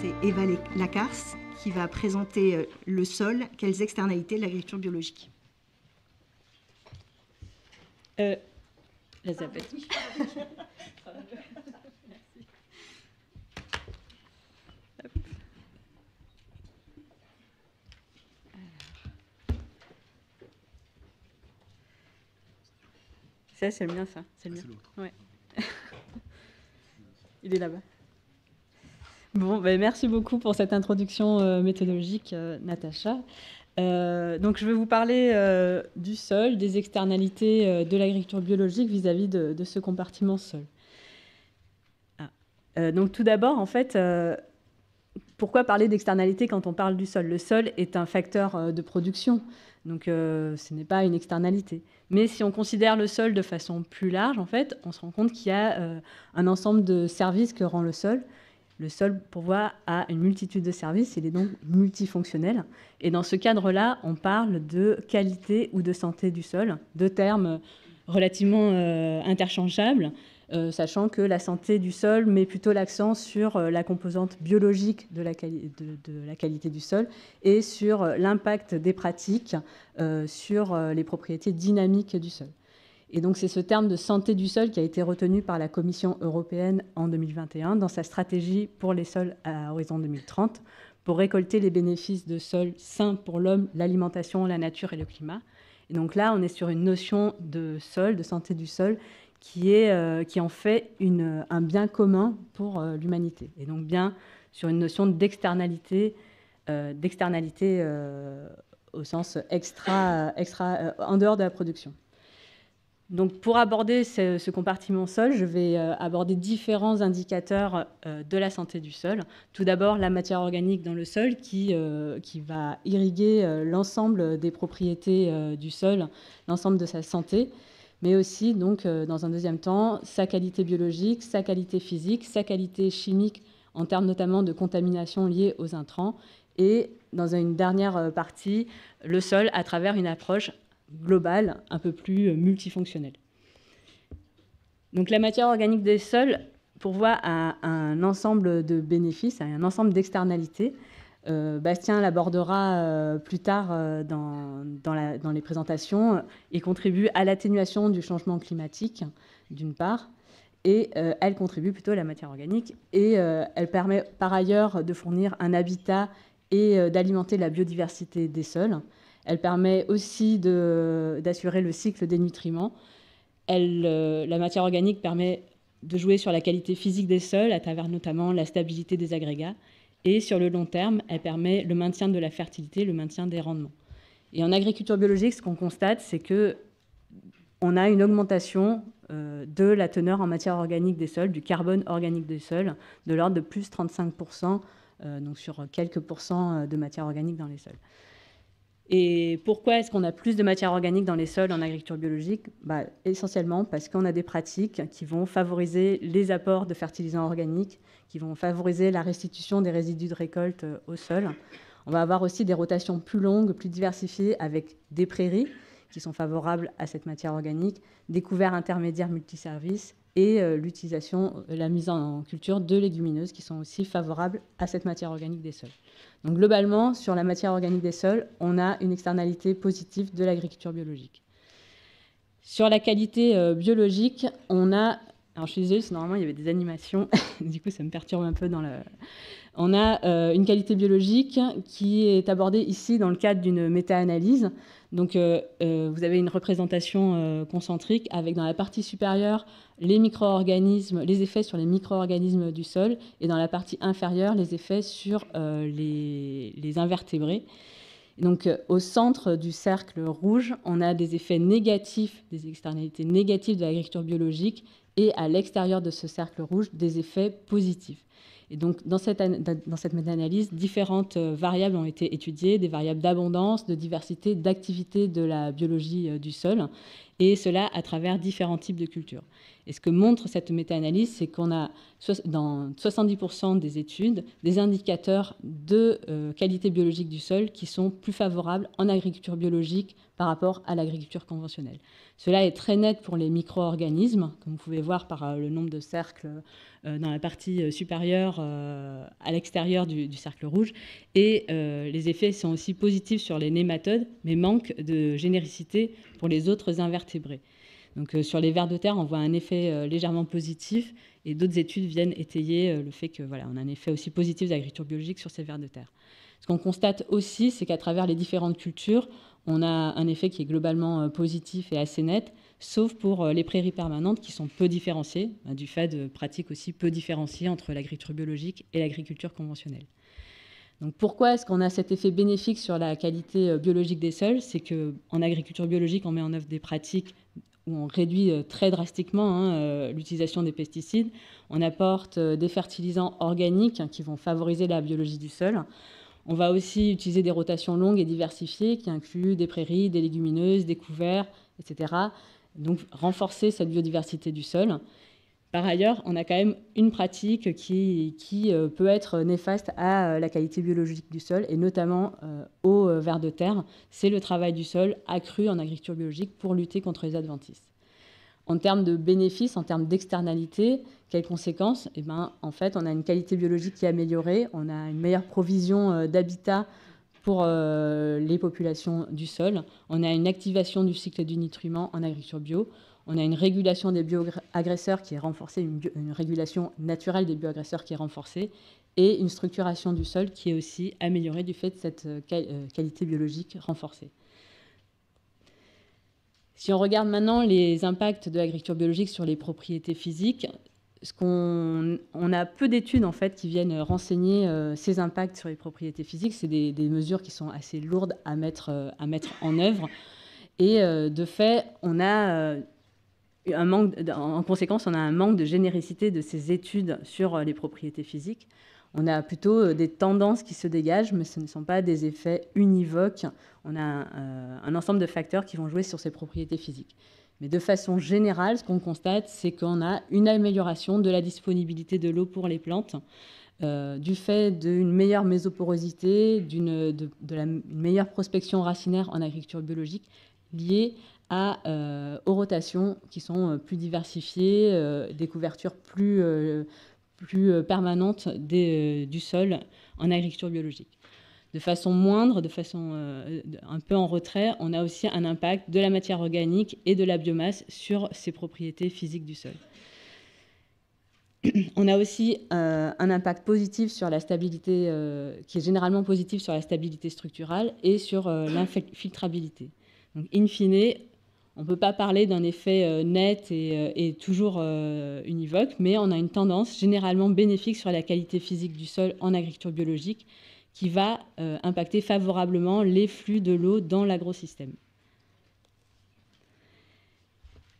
c'est Eva Lacarce qui va présenter euh, le sol, quelles externalités de l'agriculture biologique. Euh, Elisabeth. Ça, c'est le mien, ça. C'est le mien. Ouais. Il est là-bas. Bon, ben, merci beaucoup pour cette introduction euh, méthodologique, euh, Natacha. Euh, donc, je vais vous parler du sol, des externalités de l'agriculture biologique vis-à-vis de, ce compartiment sol. Ah. donc, tout d'abord, en fait, pourquoi parler d'externalité quand on parle du sol? Le sol est un facteur de production, donc ce n'est pas une externalité. Mais si on considère le sol de façon plus large, en fait, on se rend compte qu'il y a un ensemble de services que rend le sol le sol pourvoit à une multitude de services, il est donc multifonctionnel. Et dans ce cadre-là, on parle de qualité ou de santé du sol, deux termes relativement euh, interchangeables, euh, sachant que la santé du sol met plutôt l'accent sur euh, la composante biologique de la, de la, qualité du sol et sur l'impact des pratiques sur les propriétés dynamiques du sol. Et donc c'est ce terme de santé du sol qui a été retenu par la Commission européenne en 2021 dans sa stratégie pour les sols à horizon 2030 pour récolter les bénéfices de sols sains pour l'homme, l'alimentation, la nature et le climat. Et donc là, on est sur une notion de sol, de santé du sol, qui, est, euh, qui en fait un bien commun pour euh, l'humanité. Et donc bien sur une notion d'externalité, euh, d'externalité au sens extra, extra en dehors de la production. Donc pour aborder ce, compartiment sol, je vais euh, aborder différents indicateurs euh, de la santé du sol. Tout d'abord, la matière organique dans le sol qui, euh, qui va irriguer l'ensemble des propriétés du sol, l'ensemble de sa santé, mais aussi, donc, dans un deuxième temps, sa qualité biologique, sa qualité physique, sa qualité chimique en termes notamment de contamination liée aux intrants, et dans une dernière partie, le sol à travers une approche globale, un peu plus euh, multifonctionnelle. Donc la matière organique des sols pourvoit à un ensemble de bénéfices, à un ensemble d'externalités. Euh, Bastien l'abordera euh, plus tard dans, dans, les présentations et contribue à l'atténuation du changement climatique, d'une part, et elle contribue plutôt à la matière organique, et elle permet par ailleurs de fournir un habitat et d'alimenter la biodiversité des sols. Elle permet aussi d'assurer le cycle des nutriments. Euh, la matière organique permet de jouer sur la qualité physique des sols à travers notamment la stabilité des agrégats. Et sur le long terme, elle permet le maintien de la fertilité, le maintien des rendements. Et en agriculture biologique, ce qu'on constate, c'est que on a une augmentation euh, de la teneur en matière organique des sols, du carbone organique des sols, de l'ordre de plus 35%, euh, donc sur quelques pourcents de matière organique dans les sols. Et pourquoi est-ce qu'on a plus de matière organique dans les sols en agriculture biologique? Bah, Essentiellement parce qu'on a des pratiques qui vont favoriser les apports de fertilisants organiques, qui vont favoriser la restitution des résidus de récolte euh, au sol. On va avoir aussi des rotations plus longues, plus diversifiées, avec des prairies qui sont favorables à cette matière organique, des couverts intermédiaires multiservices et euh, l'utilisation, euh, la mise en culture de légumineuses qui sont aussi favorables à cette matière organique des sols. Donc globalement, sur la matière organique des sols, on a une externalité positive de l'agriculture biologique. Sur la qualité euh, biologique, on a... Alors je suis désolée, normalement il y avait des animations, du coup ça me perturbe un peu dans le... On a euh, une qualité biologique qui est abordée ici dans le cadre d'une méta-analyse. Donc euh, vous avez une représentation concentrique avec dans la partie supérieure les micro-organismes, les effets sur les micro-organismes du sol, et dans la partie inférieure, les effets sur euh, les, invertébrés. donc, euh, au centre du cercle rouge, on a des effets négatifs, des externalités négatives de l'agriculture biologique, et à l'extérieur de ce cercle rouge, des effets positifs. Et donc, dans cette, dans cette méta-analyse, différentes euh, variables ont été étudiées, des variables d'abondance, de diversité, d'activité de la biologie du sol. Et cela à travers différents types de cultures. Et ce que montre cette méta-analyse, c'est qu'on a dans 70% des études des indicateurs de euh, qualité biologique du sol qui sont plus favorables en agriculture biologique par rapport à l'agriculture conventionnelle. Cela est très net pour les micro-organismes, comme vous pouvez voir par euh, le nombre de cercles euh, dans la partie supérieure à l'extérieur du, du, cercle rouge. Et les effets sont aussi positifs sur les nématodes, mais manquent de généricité pour les autres invertébrés. Donc euh, sur les vers de terre, on voit un effet euh, légèrement positif et d'autres études viennent étayer euh, le fait que voilà, on a un effet aussi positif d'agriculture biologique sur ces vers de terre. Ce qu'on constate aussi, c'est qu'à travers les différentes cultures, on a un effet qui est globalement positif et assez net, sauf pour les prairies permanentes qui sont peu différenciées, bah, du fait de pratiques aussi peu différenciées entre l'agriculture biologique et l'agriculture conventionnelle. Donc pourquoi est-ce qu'on a cet effet bénéfique sur la qualité biologique des sols? C'est qu'en agriculture biologique, on met en œuvre des pratiques où on réduit euh, très drastiquement hein, euh, l'utilisation des pesticides. On apporte euh, des fertilisants organiques hein, qui vont favoriser la biologie du sol. On va aussi utiliser des rotations longues et diversifiées qui incluent des prairies, des légumineuses, des couverts, etc. Donc renforcer cette biodiversité du sol. Par ailleurs, on a quand même une pratique qui, euh, peut être néfaste à euh, la qualité biologique du sol et notamment euh, au vers de terre. C'est le travail du sol accru en agriculture biologique pour lutter contre les adventices. En termes de bénéfices, en termes d'externalité, quelles conséquences? Eh ben, En fait, on a une qualité biologique qui est améliorée, on a une meilleure provision d'habitat pour les populations du sol, on a une activation du cycle du nutriment en agriculture bio, on a une régulation des bioagresseurs qui est renforcée, une, régulation naturelle des bioagresseurs qui est renforcée, et une structuration du sol qui est aussi améliorée du fait de cette euh, euh, qualité biologique renforcée. Si on regarde maintenant les impacts de l'agriculture biologique sur les propriétés physiques, on a peu d'études en fait qui viennent renseigner euh, ces impacts sur les propriétés physiques. C'est des, mesures qui sont assez lourdes à mettre, à mettre en œuvre. Et de fait, on a en conséquence, on a un manque de généricité de ces études sur euh, les propriétés physiques. On a plutôt euh, des tendances qui se dégagent, mais ce ne sont pas des effets univoques. On a euh, un, ensemble de facteurs qui vont jouer sur ces propriétés physiques. Mais de façon générale, ce qu'on constate, c'est qu'on a une amélioration de la disponibilité de l'eau pour les plantes, du fait d'une meilleure mésoporosité, d'une meilleure prospection racinaire en agriculture biologique liée euh, aux rotations qui sont euh, plus diversifiées, euh, des couvertures plus, plus permanentes du sol en agriculture biologique. De façon moindre, de façon un peu en retrait, on a aussi un impact de la matière organique et de la biomasse sur ces propriétés physiques du sol. On a aussi un impact positif sur la stabilité, qui est généralement positif sur la stabilité structurale et sur l'infiltrabilité. Donc, in fine, on ne peut pas parler d'un effet euh, net et, euh, toujours euh, univoque, mais on a une tendance généralement bénéfique sur la qualité physique du sol en agriculture biologique qui va impacter favorablement les flux de l'eau dans l'agrosystème.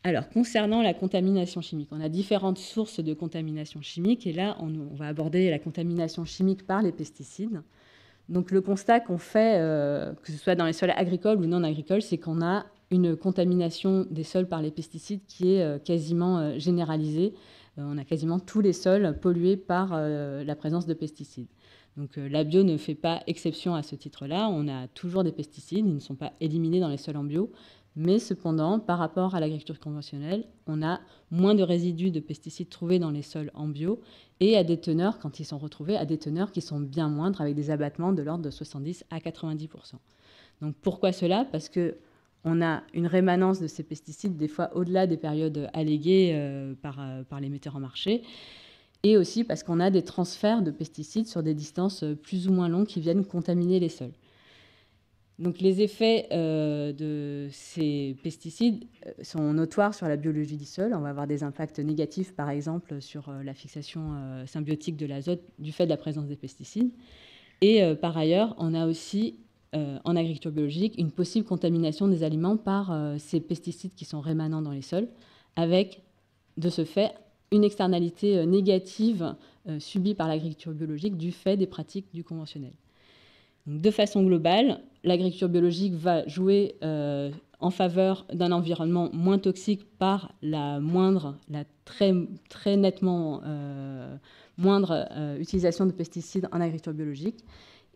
Alors, concernant la contamination chimique, on a différentes sources de contamination chimique et là, on, on va aborder la contamination chimique par les pesticides. Donc, le constat qu'on fait, que ce soit dans les sols agricoles ou non agricoles, c'est qu'on a une contamination des sols par les pesticides qui est euh, quasiment euh, généralisée. Euh, on a quasiment tous les sols pollués par la présence de pesticides. Donc la bio ne fait pas exception à ce titre-là. On a toujours des pesticides, ils ne sont pas éliminés dans les sols en bio. Mais cependant, par rapport à l'agriculture conventionnelle, on a moins de résidus de pesticides trouvés dans les sols en bio et à des teneurs, quand ils sont retrouvés, à des teneurs qui sont bien moindres avec des abattements de l'ordre de 70 à 90% Donc pourquoi cela? Parce que on a une rémanence de ces pesticides, des fois au-delà des périodes alléguées euh, euh, par, les metteurs en marché, et aussi parce qu'on a des transferts de pesticides sur des distances euh, plus ou moins longues qui viennent contaminer les sols. Donc les effets de ces pesticides sont notoires sur la biologie du sol. On va avoir des impacts négatifs, par exemple, sur la fixation symbiotique de l'azote du fait de la présence des pesticides. Et par ailleurs, on a aussi euh, en agriculture biologique une possible contamination des aliments par euh, ces pesticides qui sont rémanents dans les sols, avec de ce fait une externalité euh, négative subie par l'agriculture biologique du fait des pratiques du conventionnel. de façon globale, l'agriculture biologique va jouer en faveur d'un environnement moins toxique par la moindre, la très, très nettement moindre utilisation de pesticides en agriculture biologique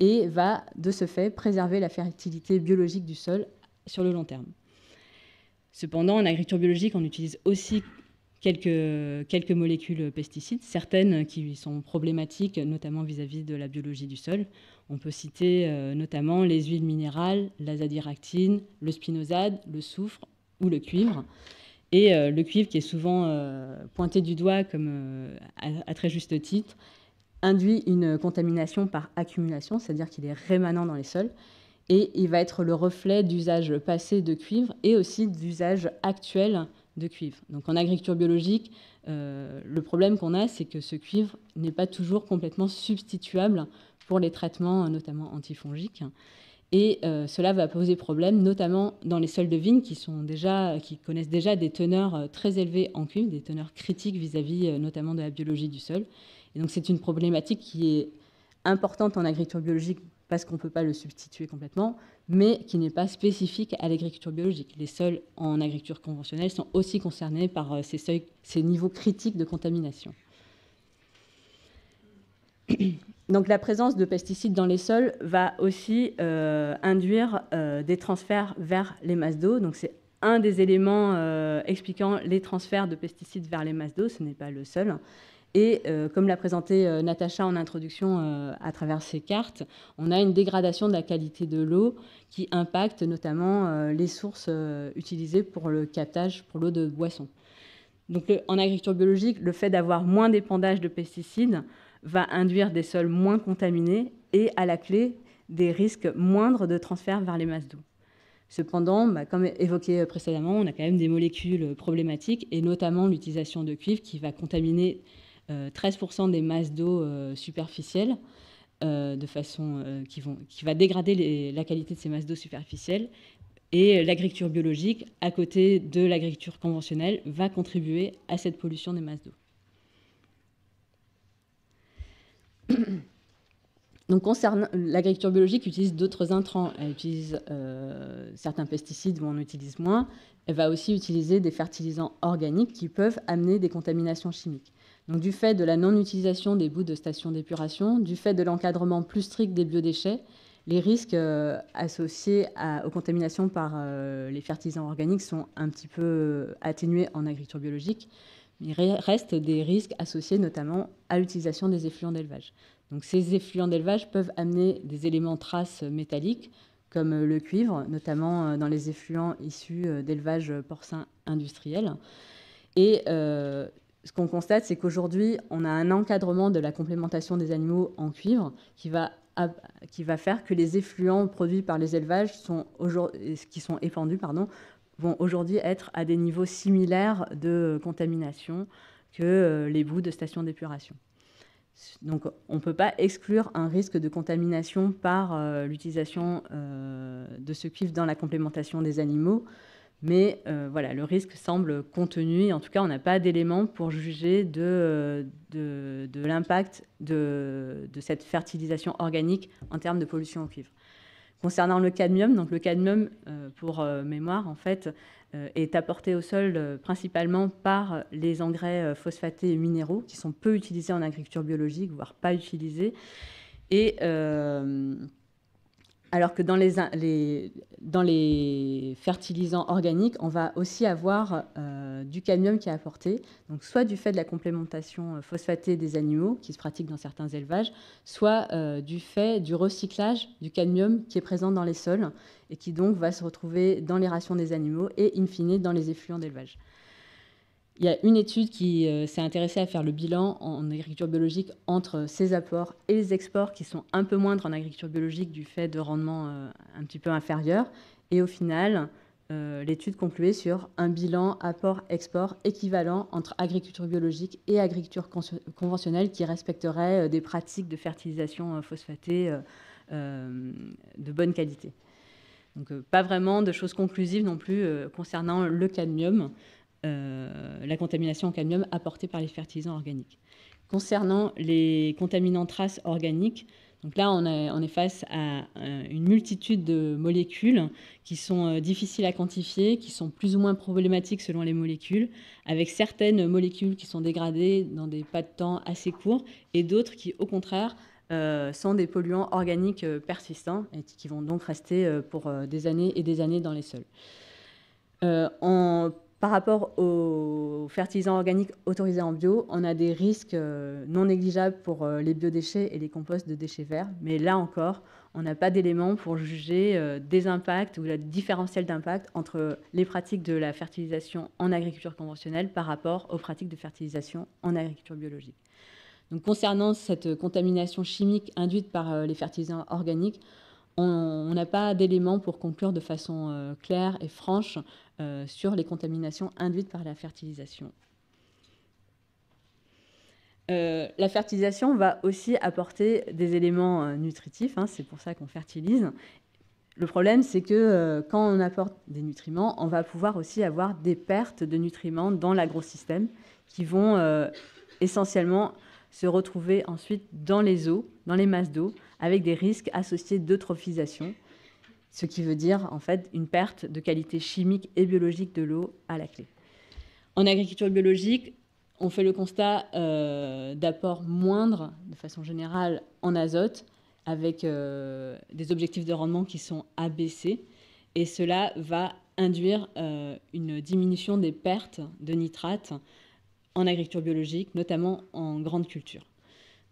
et va de ce fait préserver la fertilité biologique du sol sur le long terme. Cependant, en agriculture biologique, on utilise aussi quelques, quelques molécules pesticides, certaines qui sont problématiques, notamment vis-à-vis de la biologie du sol. On peut citer euh, notamment les huiles minérales, l'azadiractine, le spinosade, le soufre ou le cuivre. Et euh, le cuivre, qui est souvent euh, pointé du doigt comme à, très juste titre, induit une contamination par accumulation, c'est-à-dire qu'il est rémanent dans les sols. Et il va être le reflet d'usage passé de cuivre et aussi d'usage actuel de cuivre. Donc en agriculture biologique, euh, le problème qu'on a, c'est que ce cuivre n'est pas toujours complètement substituable pour les traitements, notamment antifongiques. Et euh, cela va poser problème, notamment dans les sols de vigne qui, sont déjà, qui connaissent déjà des teneurs euh, très élevées en cuivre, des teneurs critiques vis-à-vis notamment de la biologie du sol. Donc c'est une problématique qui est importante en agriculture biologique parce qu'on ne peut pas le substituer complètement, mais qui n'est pas spécifique à l'agriculture biologique. Les sols en agriculture conventionnelle sont aussi concernés par euh, ces, seuils, ces niveaux critiques de contamination. Donc la présence de pesticides dans les sols va aussi euh, induire euh, des transferts vers les masses d'eau. Donc c'est un des éléments expliquant les transferts de pesticides vers les masses d'eau, ce n'est pas le seul. Et euh, comme l'a présenté euh, Natacha en introduction euh, à travers ces cartes, on a une dégradation de la qualité de l'eau qui impacte notamment les sources utilisées pour le captage pour l'eau de boisson. Donc en agriculture biologique, le fait d'avoir moins d'épandage de pesticides va induire des sols moins contaminés et à la clé des risques moindres de transfert vers les masses d'eau. Cependant, bah, comme évoqué précédemment, on a quand même des molécules problématiques et notamment l'utilisation de cuivre qui va contaminer 13% euh, des masses d'eau euh, superficielles, euh, de façon qui, vont, qui, va dégrader la qualité de ces masses d'eau superficielles. Et l'agriculture biologique, à côté de l'agriculture conventionnelle, va contribuer à cette pollution des masses d'eau. Donc, concernant l'agriculture biologique, utilise d'autres intrants. Elle utilise certains pesticides où on utilise moins. Elle va aussi utiliser des fertilisants organiques qui peuvent amener des contaminations chimiques du fait de la non-utilisation des bouts de stations d'épuration, du fait de l'encadrement plus strict des biodéchets, les risques euh, associés aux contaminations par euh, les fertilisants organiques sont un petit peu euh, atténués en agriculture biologique. Il reste des risques associés notamment à l'utilisation des effluents d'élevage. Donc, ces effluents d'élevage peuvent amener des éléments traces métalliques, comme le cuivre, notamment dans les effluents issus d'élevage porcin industriel. Et ce qu'on constate, c'est qu'aujourd'hui, on a un encadrement de la complémentation des animaux en cuivre qui va, qui va faire que les effluents produits par les élevages qui sont épandus vont aujourd'hui être à des niveaux similaires de contamination que euh, les bouts de stations d'épuration. Donc on ne peut pas exclure un risque de contamination par euh, l'utilisation euh, de ce cuivre dans la complémentation des animaux. Mais euh, voilà, le risque semble contenu. en tout cas, on n'a pas d'éléments pour juger de, de, l'impact de, de, cette fertilisation organique en termes de pollution au cuivre. Concernant le cadmium, donc le cadmium, euh, pour euh, mémoire, en fait, est apporté au sol principalement par les engrais phosphatés minéraux qui sont peu utilisés en agriculture biologique, voire pas utilisés. Et alors que dans les, fertilisants organiques, on va aussi avoir euh, du cadmium qui est apporté, donc soit du fait de la complémentation euh, phosphatée des animaux qui se pratique dans certains élevages, soit euh, du fait du recyclage du cadmium qui est présent dans les sols et qui donc va se retrouver dans les rations des animaux et in fine dans les effluents d'élevage. Il y a une étude qui euh, s'est intéressée à faire le bilan en agriculture biologique entre ces apports et les exports qui sont un peu moindres en agriculture biologique du fait de rendements euh, un petit peu inférieurs. Et au final, euh, l'étude concluait sur un bilan apport-export équivalent entre agriculture biologique et agriculture conventionnelle qui respecterait des pratiques de fertilisation phosphatée de bonne qualité. Donc pas vraiment de choses conclusives non plus concernant le cadmium. Euh, la contamination en cadmium apportée par les fertilisants organiques. Concernant les contaminants traces organiques, Donc là, on, est face à une multitude de molécules qui sont euh, difficiles à quantifier, qui sont plus ou moins problématiques selon les molécules, avec certaines molécules qui sont dégradées dans des pas de temps assez courts et d'autres qui, au contraire, euh, sont des polluants organiques euh, persistants et qui vont donc rester pour des années et des années dans les sols. En par rapport aux fertilisants organiques autorisés en bio, on a des risques euh, non négligeables pour euh, les biodéchets et les composts de déchets verts. Mais là encore, on n'a pas d'éléments pour juger euh, des impacts ou la différentiel d'impact entre les pratiques de la fertilisation en agriculture conventionnelle par rapport aux pratiques de fertilisation en agriculture biologique. Concernant cette contamination chimique induite par les fertilisants organiques, on n'a pas d'éléments pour conclure de façon claire et franche euh, sur les contaminations induites par la fertilisation. Euh, la fertilisation va aussi apporter des éléments euh, nutritifs, hein, c'est pour ça qu'on fertilise. Le problème, c'est que quand on apporte des nutriments, on va pouvoir aussi avoir des pertes de nutriments dans l'agrosystème qui vont essentiellement se retrouver ensuite dans les eaux, dans les masses d'eau, avec des risques associés d'eutrophisation ce qui veut dire en fait une perte de qualité chimique et biologique de l'eau à la clé. En agriculture biologique, on fait le constat euh, d'apports moindres, de façon générale, en azote, avec euh, des objectifs de rendement qui sont abaissés, et cela va induire euh, une diminution des pertes de nitrates en agriculture biologique, notamment en grande culture.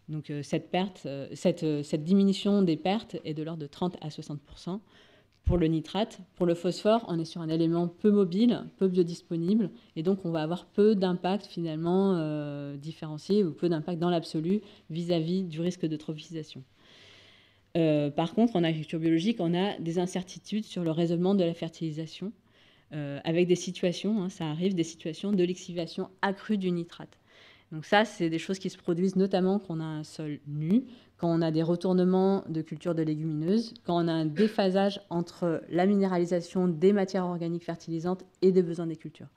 Donc cette, perte, cette, cette diminution des pertes est de l'ordre de 30 à 60 pour le nitrate. Pour le phosphore, on est sur un élément peu mobile, peu biodisponible, et donc on va avoir peu d'impact finalement euh, différencié ou peu d'impact dans l'absolu vis-à-vis du risque de trophisation. Euh, par contre, en agriculture biologique, on a des incertitudes sur le raisonnement de la fertilisation, euh, avec des situations, hein, ça arrive, des situations de lexivation accrue du nitrate. Donc ça, c'est des choses qui se produisent notamment quand on a un sol nu, quand on a des retournements de culture de légumineuses, quand on a un déphasage entre la minéralisation des matières organiques fertilisantes et des besoins des cultures.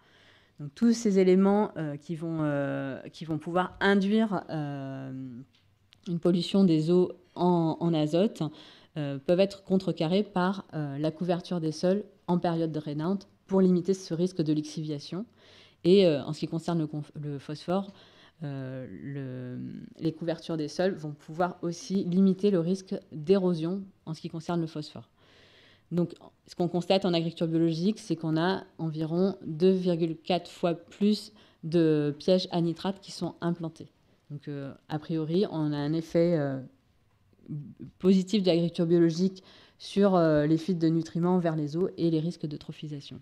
Donc tous ces éléments euh, qui, vont, euh, qui vont pouvoir induire une pollution des eaux en, azote peuvent être contrecarrés par la couverture des sols en période drainante pour limiter ce risque de lixiviation. Et en ce qui concerne le phosphore, euh, les couvertures des sols vont pouvoir aussi limiter le risque d'érosion en ce qui concerne le phosphore. Donc, ce qu'on constate en agriculture biologique, c'est qu'on a environ 2,4 fois plus de pièges à nitrate qui sont implantés. Donc, euh, a priori, on a un effet euh, positif de l'agriculture biologique sur les fuites de nutriments vers les eaux et les risques de trophisation.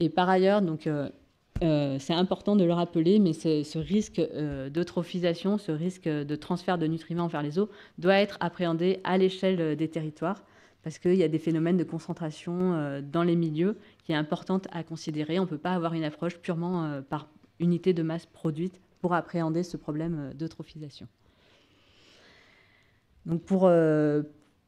Et par ailleurs, donc, euh, c'est important de le rappeler, mais ce risque euh, d'eutrophisation, ce risque de transfert de nutriments vers les eaux doit être appréhendé à l'échelle des territoires parce qu'il y a des phénomènes de concentration euh, dans les milieux qui est importante à considérer. On ne peut pas avoir une approche purement par unité de masse produite pour appréhender ce problème d'eutrophisation. Donc pour,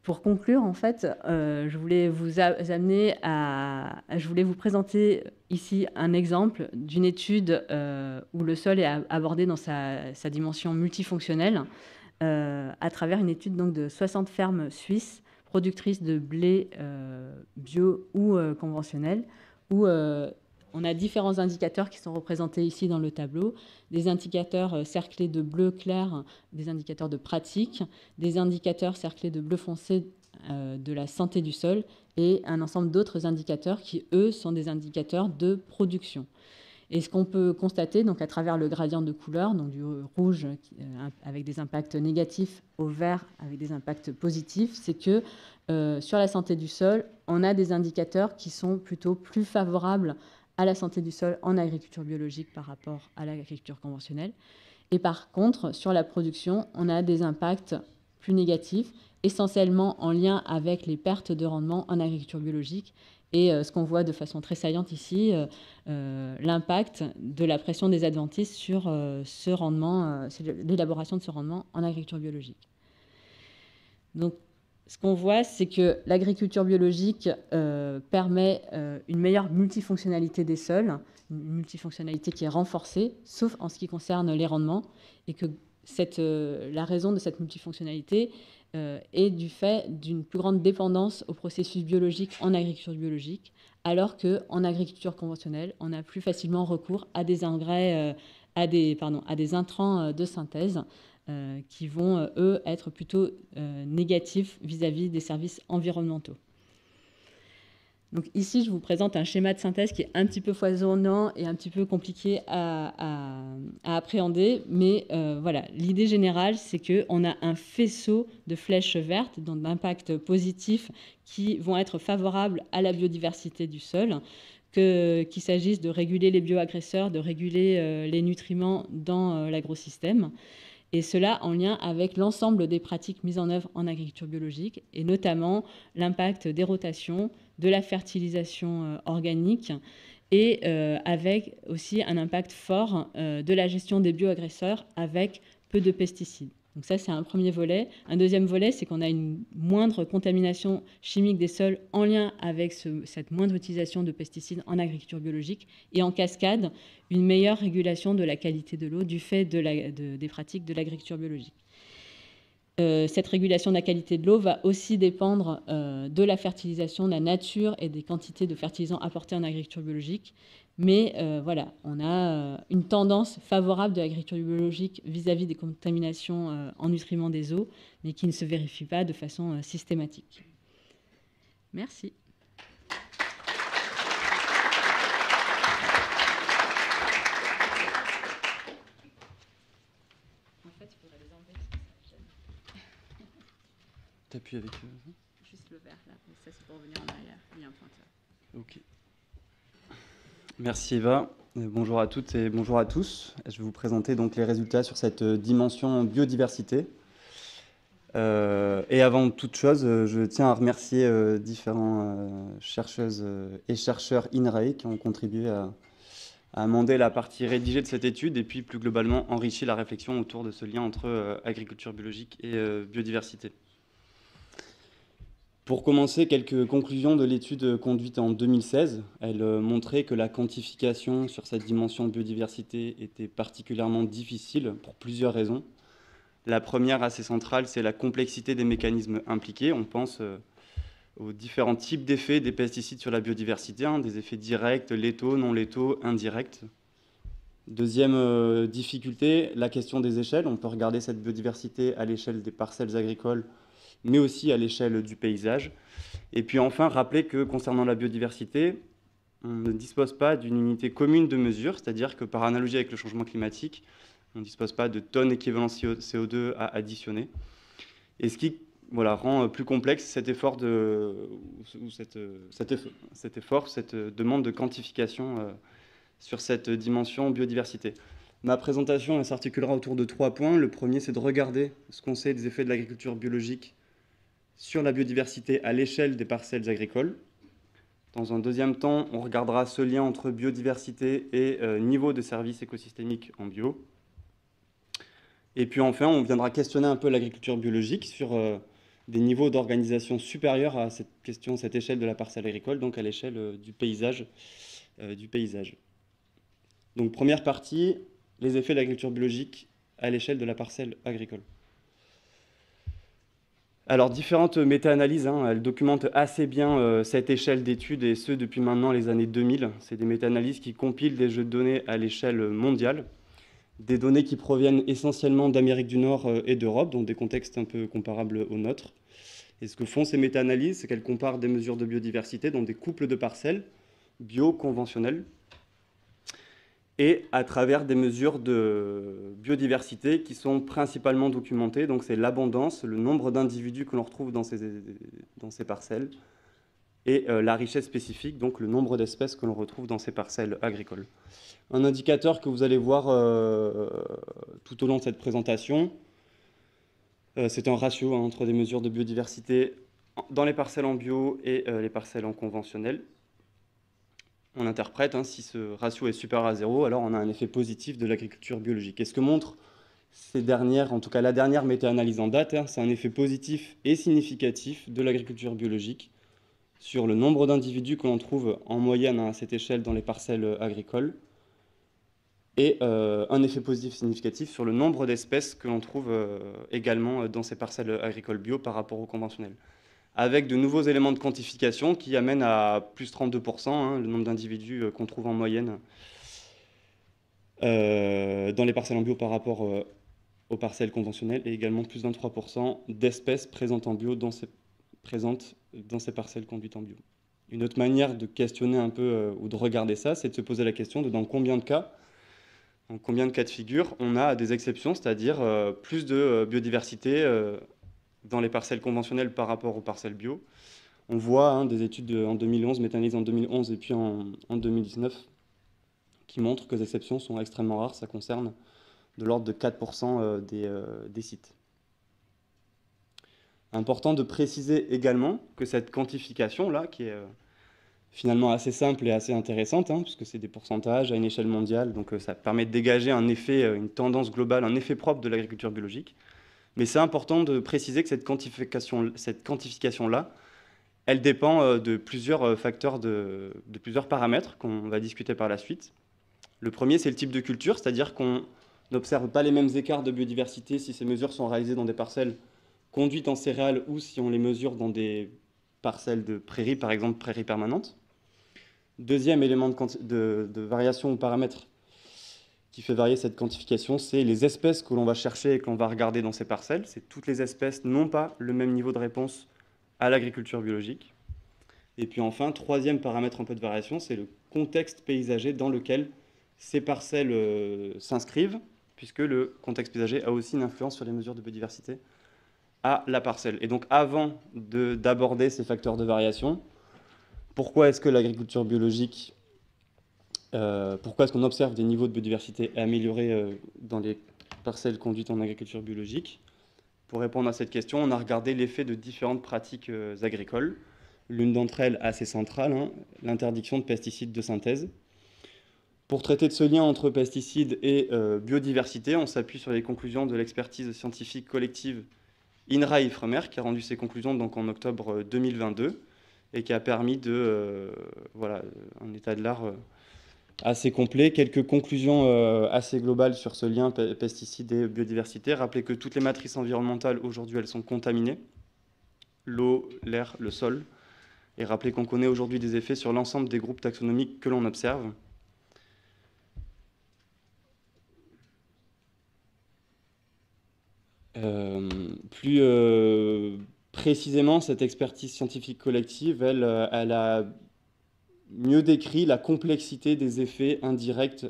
pour conclure, en fait, euh, je voulais vous amener à, je voulais vous présenter ici un exemple d'une étude euh, où le sol est abordé dans sa, dimension multifonctionnelle euh, à travers une étude donc de 60 fermes suisses productrices de blé bio ou conventionnel, où on a différents indicateurs qui sont représentés ici dans le tableau, des indicateurs euh, cerclés de bleu clair, des indicateurs de pratique, des indicateurs cerclés de bleu foncé euh, de la santé du sol et un ensemble d'autres indicateurs qui, eux, sont des indicateurs de production. Et ce qu'on peut constater donc à travers le gradient de couleur, donc du rouge euh, avec des impacts négatifs au vert avec des impacts positifs, c'est que sur la santé du sol, on a des indicateurs qui sont plutôt plus favorables à la santé du sol en agriculture biologique par rapport à l'agriculture conventionnelle. Et par contre, sur la production, on a des impacts plus négatifs, essentiellement en lien avec les pertes de rendement en agriculture biologique. Et euh, ce qu'on voit de façon très saillante ici, euh, euh, l'impact de la pression des adventistes sur ce rendement, l'élaboration de ce rendement en agriculture biologique. Donc, ce qu'on voit, c'est que l'agriculture biologique euh, permet euh, une meilleure multifonctionnalité des sols, une multifonctionnalité qui est renforcée, sauf en ce qui concerne les rendements, et que euh, la raison de cette multifonctionnalité et du fait d'une plus grande dépendance au processus biologique en agriculture biologique, alors qu'en agriculture conventionnelle, on a plus facilement recours à des engrais, à des intrants de synthèse qui vont, eux, être plutôt négatifs vis à -vis des services environnementaux. Donc ici, je vous présente un schéma de synthèse qui est un petit peu foisonnant et un petit peu compliqué à, appréhender. Mais euh, voilà, l'idée générale, c'est qu'on a un faisceau de flèches vertes, d'impacts positifs qui vont être favorables à la biodiversité du sol, qu'il s'agisse de réguler les bioagresseurs, de réguler euh, les nutriments dans euh, l'agrosystème et cela en lien avec l'ensemble des pratiques mises en œuvre en agriculture biologique, et notamment l'impact des rotations, de la fertilisation euh, organique, et euh, avec aussi un impact fort euh, de la gestion des bioagresseurs avec peu de pesticides. Donc ça, c'est un premier volet. Un deuxième volet, c'est qu'on a une moindre contamination chimique des sols en lien avec cette moindre utilisation de pesticides en agriculture biologique et en cascade, une meilleure régulation de la qualité de l'eau du fait des pratiques de l'agriculture biologique. Euh, cette régulation de la qualité de l'eau va aussi dépendre euh, de la fertilisation, de la nature et des quantités de fertilisants apportés en agriculture biologique. Mais euh, voilà, on a euh, une tendance favorable de l'agriculture biologique vis-à-vis des contaminations euh, en nutriments des eaux, mais qui ne se vérifie pas de façon systématique. Merci. En fait, il faudrait les enlever parce que ça gêne. T'appuies avec eux Juste le vert là, ça c'est pour revenir en arrière. Il y a un pointeur. Ok. Merci Eva. Euh, bonjour à toutes et bonjour à tous. Je vais vous présenter donc les résultats sur cette euh, dimension biodiversité. Euh, et avant toute chose, je tiens à remercier différents chercheuses et chercheurs INRAE qui ont contribué à, à, amender la partie rédigée de cette étude et puis plus globalement enrichi la réflexion autour de ce lien entre agriculture biologique et biodiversité. Pour commencer, quelques conclusions de l'étude conduite en 2016. Elle euh, montrait que la quantification sur cette dimension de biodiversité était particulièrement difficile pour plusieurs raisons. La première, assez centrale, c'est la complexité des mécanismes impliqués. On pense euh, aux différents types d'effets des pesticides sur la biodiversité, hein, des effets directs, létaux, non létaux, indirects. Deuxième euh, difficulté, la question des échelles. On peut regarder cette biodiversité à l'échelle des parcelles agricoles mais aussi à l'échelle du paysage. Et puis enfin, rappeler que concernant la biodiversité, on ne dispose pas d'une unité commune de mesure, c'est-à-dire que par analogie avec le changement climatique, on ne dispose pas de tonnes équivalent CO2 à additionner. Et ce qui voilà, rend plus complexe cet effort, de, cette, cet, effort, cette demande de quantification euh, sur cette dimension biodiversité. Ma présentation s'articulera autour de trois points. Le premier, c'est de regarder ce qu'on sait des effets de l'agriculture biologique sur la biodiversité à l'échelle des parcelles agricoles. Dans un deuxième temps, on regardera ce lien entre biodiversité et euh, niveau de service écosystémique en bio. Et puis enfin, on viendra questionner un peu l'agriculture biologique sur euh, des niveaux d'organisation supérieurs à cette question, cette échelle de la parcelle agricole, donc à l'échelle euh, du paysage. Donc première partie, les effets de l'agriculture biologique à l'échelle de la parcelle agricole. Alors, différentes méta-analyses, hein, elles documentent assez bien euh, cette échelle d'études, et ce, depuis maintenant les années 2000. C'est des méta-analyses qui compilent des jeux de données à l'échelle mondiale, des données qui proviennent essentiellement d'Amérique du Nord euh, et d'Europe, dans des contextes un peu comparables aux nôtres. Et ce que font ces méta-analyses, c'est qu'elles comparent des mesures de biodiversité dans des couples de parcelles bio-conventionnelles, et à travers des mesures de biodiversité qui sont principalement documentées. Donc c'est l'abondance, le nombre d'individus que l'on retrouve dans ces, parcelles et euh, la richesse spécifique, donc le nombre d'espèces que l'on retrouve dans ces parcelles agricoles. Un indicateur que vous allez voir euh, tout au long de cette présentation, euh, c'est un ratio hein, entre des mesures de biodiversité dans les parcelles en bio et les parcelles en conventionnel on interprète, hein, si ce ratio est supérieur à zéro, alors on a un effet positif de l'agriculture biologique. Et ce que montre ces dernières, en tout cas la dernière méta-analyse en date, hein, c'est un effet positif et significatif de l'agriculture biologique sur le nombre d'individus que l'on trouve en moyenne à cette échelle dans les parcelles agricoles. et un effet positif significatif sur le nombre d'espèces que l'on trouve également dans ces parcelles agricoles bio par rapport aux conventionnelles avec de nouveaux éléments de quantification qui amènent à plus 32%, hein, le nombre d'individus qu'on trouve en moyenne dans les parcelles en bio par rapport aux parcelles conventionnelles et également plus 23% d'espèces présentes en bio dans ces, présentes dans ces parcelles conduites en bio. Une autre manière de questionner un peu euh, ou de regarder ça, c'est de se poser la question de dans combien de cas, dans combien de cas de figure, on a des exceptions, c'est-à-dire euh, plus de euh, biodiversité dans les parcelles conventionnelles par rapport aux parcelles bio. On voit hein, des études en 2011, méthanisées en 2011 et puis en, en 2019, qui montrent que les exceptions sont extrêmement rares. Ça concerne de l'ordre de 4% euh, euh, des, sites. Important de préciser également que cette quantification-là, qui est euh, finalement assez simple et assez intéressante, hein, puisque c'est des pourcentages à une échelle mondiale, donc ça permet de dégager un effet, une tendance globale, un effet propre de l'agriculture biologique. Mais c'est important de préciser que cette quantification-là, cette quantification elle dépend de plusieurs facteurs, de plusieurs paramètres qu'on va discuter par la suite. Le premier, c'est le type de culture, c'est-à-dire qu'on n'observe pas les mêmes écarts de biodiversité si ces mesures sont réalisées dans des parcelles conduites en céréales ou si on les mesure dans des parcelles de prairies, par exemple prairies permanentes. Deuxième élément de, variation ou paramètre qui fait varier cette quantification, c'est les espèces que l'on va chercher et que l'on va regarder dans ces parcelles. C'est toutes les espèces n'ont pas le même niveau de réponse à l'agriculture biologique. Et puis enfin, troisième paramètre un peu de variation, c'est le contexte paysager dans lequel ces parcelles euh, s'inscrivent puisque le contexte paysager a aussi une influence sur les mesures de biodiversité à la parcelle. Et donc avant d'aborder ces facteurs de variation, pourquoi est-ce que l'agriculture biologique, euh, pourquoi est-ce qu'on observe des niveaux de biodiversité améliorés euh, dans les parcelles conduites en agriculture biologique? Pour répondre à cette question, on a regardé l'effet de différentes pratiques euh, agricoles. L'une d'entre elles assez centrale, hein, l'interdiction de pesticides de synthèse, pour traiter de ce lien entre pesticides et biodiversité, on s'appuie sur les conclusions de l'expertise scientifique collective INRA-IFREMER, qui a rendu ses conclusions donc en octobre 2022 euh, et qui a permis de, voilà, un état de l'art assez complet. Quelques conclusions assez globales sur ce lien pesticides et biodiversité. Rappelez que toutes les matrices environnementales, aujourd'hui, elles sont contaminées. L'eau, l'air, le sol. Et rappelez qu'on connaît aujourd'hui des effets sur l'ensemble des groupes taxonomiques que l'on observe. Euh, plus euh, précisément, cette expertise scientifique collective, elle, euh, elle, a mieux décrit la complexité des effets indirects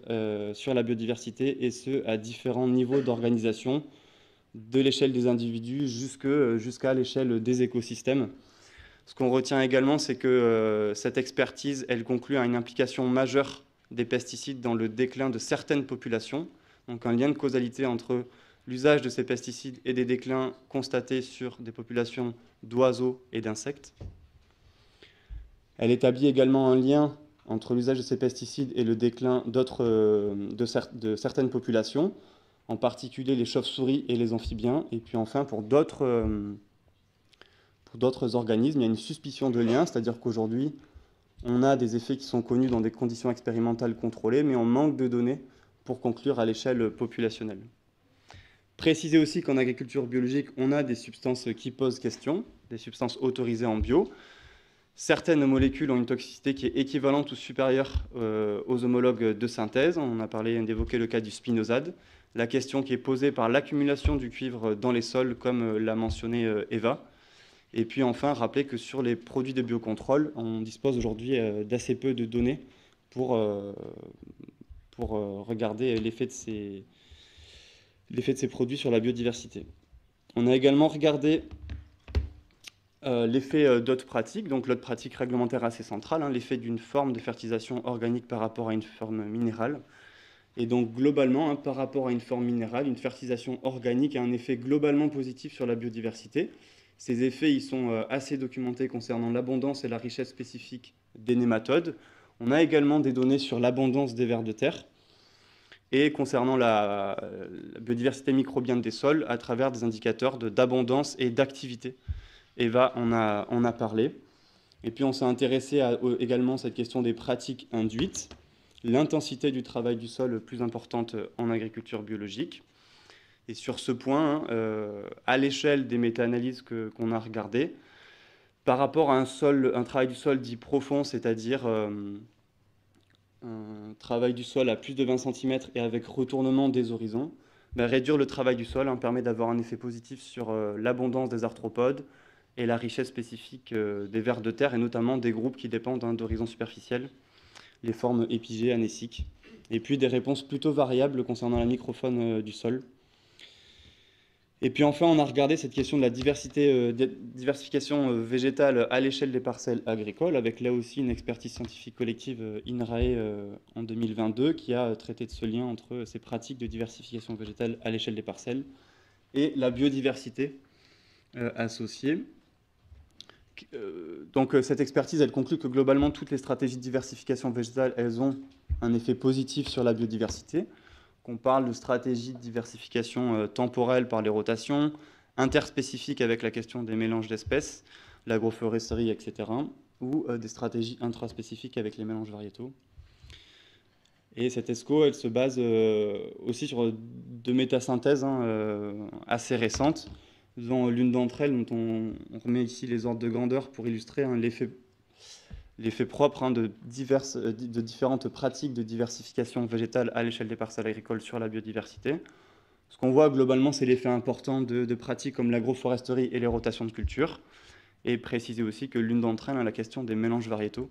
sur la biodiversité, et ce, à différents niveaux d'organisation, de l'échelle des individus jusqu'à l'échelle des écosystèmes. Ce qu'on retient également, c'est que cette expertise, elle conclut à une implication majeure des pesticides dans le déclin de certaines populations, donc un lien de causalité entre l'usage de ces pesticides et des déclins constatés sur des populations d'oiseaux et d'insectes. Elle établit également un lien entre l'usage de ces pesticides et le déclin euh, de, certaines populations, en particulier les chauves-souris et les amphibiens. Et puis enfin, pour d'autres euh, organismes, il y a une suspicion de lien, c'est-à-dire qu'aujourd'hui, on a des effets qui sont connus dans des conditions expérimentales contrôlées, mais on manque de données pour conclure à l'échelle populationnelle. Préciser aussi qu'en agriculture biologique, on a des substances qui posent question, des substances autorisées en bio. Certaines molécules ont une toxicité qui est équivalente ou supérieure euh, aux homologues de synthèse. On a parlé d'évoquer le cas du spinosade. La question qui est posée par l'accumulation du cuivre dans les sols, comme euh, l'a mentionné euh, Eva. Et puis enfin, rappeler que sur les produits de biocontrôle, on dispose aujourd'hui d'assez peu de données pour, regarder l'effet de ces produits sur la biodiversité. On a également regardé euh, l'effet euh, d'autres pratiques, donc l'autre pratique réglementaire assez centrale, hein, l'effet d'une forme de fertilisation organique par rapport à une forme minérale. Et donc globalement, hein, par rapport à une forme minérale, une fertilisation organique a un effet globalement positif sur la biodiversité. Ces effets ils sont euh, assez documentés concernant l'abondance et la richesse spécifique des nématodes. On a également des données sur l'abondance des vers de terre et concernant la, biodiversité microbienne des sols à travers des indicateurs d'abondance et d'activité. Eva en a, a parlé. Et puis on s'est intéressé également à cette question des pratiques induites, l'intensité du travail du sol plus importante en agriculture biologique. Et sur ce point, euh, à l'échelle des méta-analyses qu'on a regardées, par rapport à un, sol, un travail du sol dit profond, c'est-à-dire euh, un travail du sol à plus de 20 cm et avec retournement des horizons, ben, réduire le travail du sol hein, permet d'avoir un effet positif sur euh, l'abondance des arthropodes et la richesse spécifique des vers de terre, et notamment des groupes qui dépendent hein, d'horizons superficiels, les formes épigées, anéciques, et puis des réponses plutôt variables concernant la microfaune du sol. Et puis enfin, on a regardé cette question de la diversité, euh, diversification euh, végétale à l'échelle des parcelles agricoles, avec là aussi une expertise scientifique collective euh, INRAE en 2022 qui a traité de ce lien entre ces pratiques de diversification végétale à l'échelle des parcelles et la biodiversité associée. Donc cette expertise, elle conclut que globalement, toutes les stratégies de diversification végétale, elles ont un effet positif sur la biodiversité qu'on parle de stratégie de diversification euh, temporelle par les rotations, interspécifiques avec la question des mélanges d'espèces, l'agroforesterie, etc., ou euh, des stratégies intraspécifiques avec les mélanges variétaux. Et cette ESCO, elle se base euh, aussi sur deux métasynthèses hein, assez récentes, dont l'une d'entre elles, dont on, remet ici les ordres de grandeur pour illustrer hein, l'effet propre hein, de, diverses, euh, de différentes pratiques de diversification végétale à l'échelle des parcelles agricoles sur la biodiversité. Ce qu'on voit globalement, c'est l'effet important de, pratiques comme l'agroforesterie et les rotations de culture. Et préciser aussi que l'une d'entre elles, hein, la question des mélanges variétaux,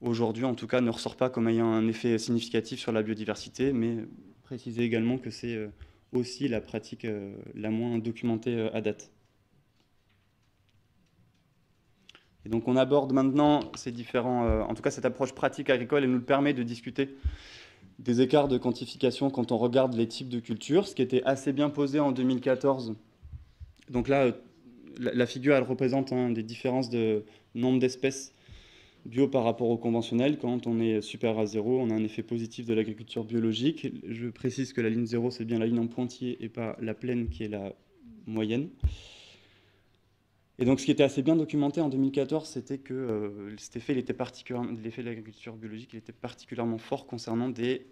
aujourd'hui en tout cas ne ressort pas comme ayant un effet significatif sur la biodiversité, mais préciser également que c'est euh, aussi la pratique euh, la moins documentée à date. Et donc on aborde maintenant ces différents, euh, en tout cas cette approche pratique agricole, elle nous permet de discuter des écarts de quantification quand on regarde les types de cultures, ce qui était assez bien posé en 2014. Donc là, la, figure, elle représente hein, des différences de nombre d'espèces bio par rapport au conventionnel. Quand on est supérieur à zéro, on a un effet positif de l'agriculture biologique. Je précise que la ligne zéro, c'est bien la ligne en pointillé et pas la plaine qui est la moyenne. Et donc, ce qui était assez bien documenté en 2014, c'était que euh, cet effet, l'effet de l'agriculture biologique, il était particulièrement fort concernant des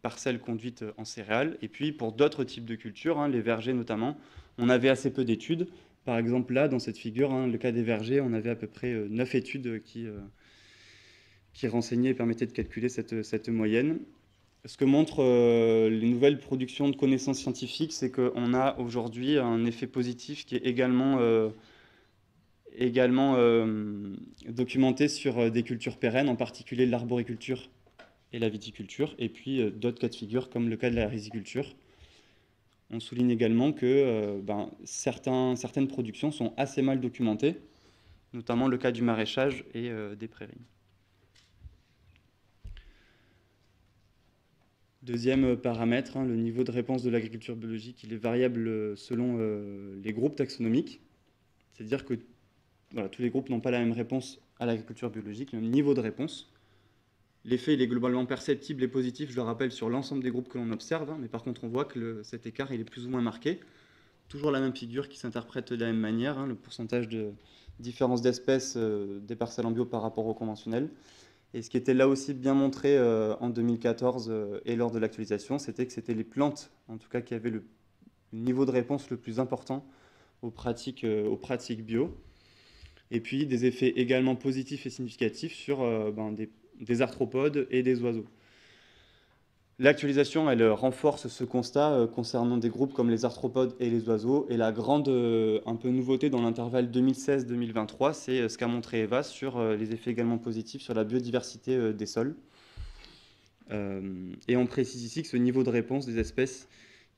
parcelles conduites en céréales. Et puis, pour d'autres types de cultures, hein, les vergers notamment, on avait assez peu d'études. Par exemple, là, dans cette figure, hein, le cas des vergers, on avait à peu près 9 euh, études qui, euh, qui renseignaient et permettaient de calculer cette, moyenne. Ce que montrent les nouvelles productions de connaissances scientifiques, c'est qu'on a aujourd'hui un effet positif qui est également également euh, documenté sur euh, des cultures pérennes, en particulier l'arboriculture et la viticulture, et puis euh, d'autres cas de figure comme le cas de la riziculture. On souligne également que ben, certaines productions sont assez mal documentées, notamment le cas du maraîchage et des prairies. Deuxième paramètre, hein, le niveau de réponse de l'agriculture biologique, il est variable selon les groupes taxonomiques. C'est-à-dire que tous les groupes n'ont pas la même réponse à l'agriculture biologique, le niveau de réponse. L'effet est globalement perceptible et positif, je le rappelle, sur l'ensemble des groupes que l'on observe, hein, mais par contre on voit que cet écart il est plus ou moins marqué. Toujours la même figure qui s'interprète de la même manière, hein, le pourcentage de différence d'espèces euh, des parcelles en bio par rapport au conventionnel. Et ce qui était là aussi bien montré euh, en 2014 euh, et lors de l'actualisation, c'était que c'était les plantes, en tout cas, qui avaient le niveau de réponse le plus important aux pratiques, pratiques bio et puis des effets également positifs et significatifs sur euh, ben, des, arthropodes et des oiseaux. L'actualisation, elle renforce ce constat euh, concernant des groupes comme les arthropodes et les oiseaux. Et la grande euh, un peu nouveauté dans l'intervalle 2016-2023, c'est ce qu'a montré Eva sur les effets également positifs sur la biodiversité des sols. et on précise ici que ce niveau de réponse des espèces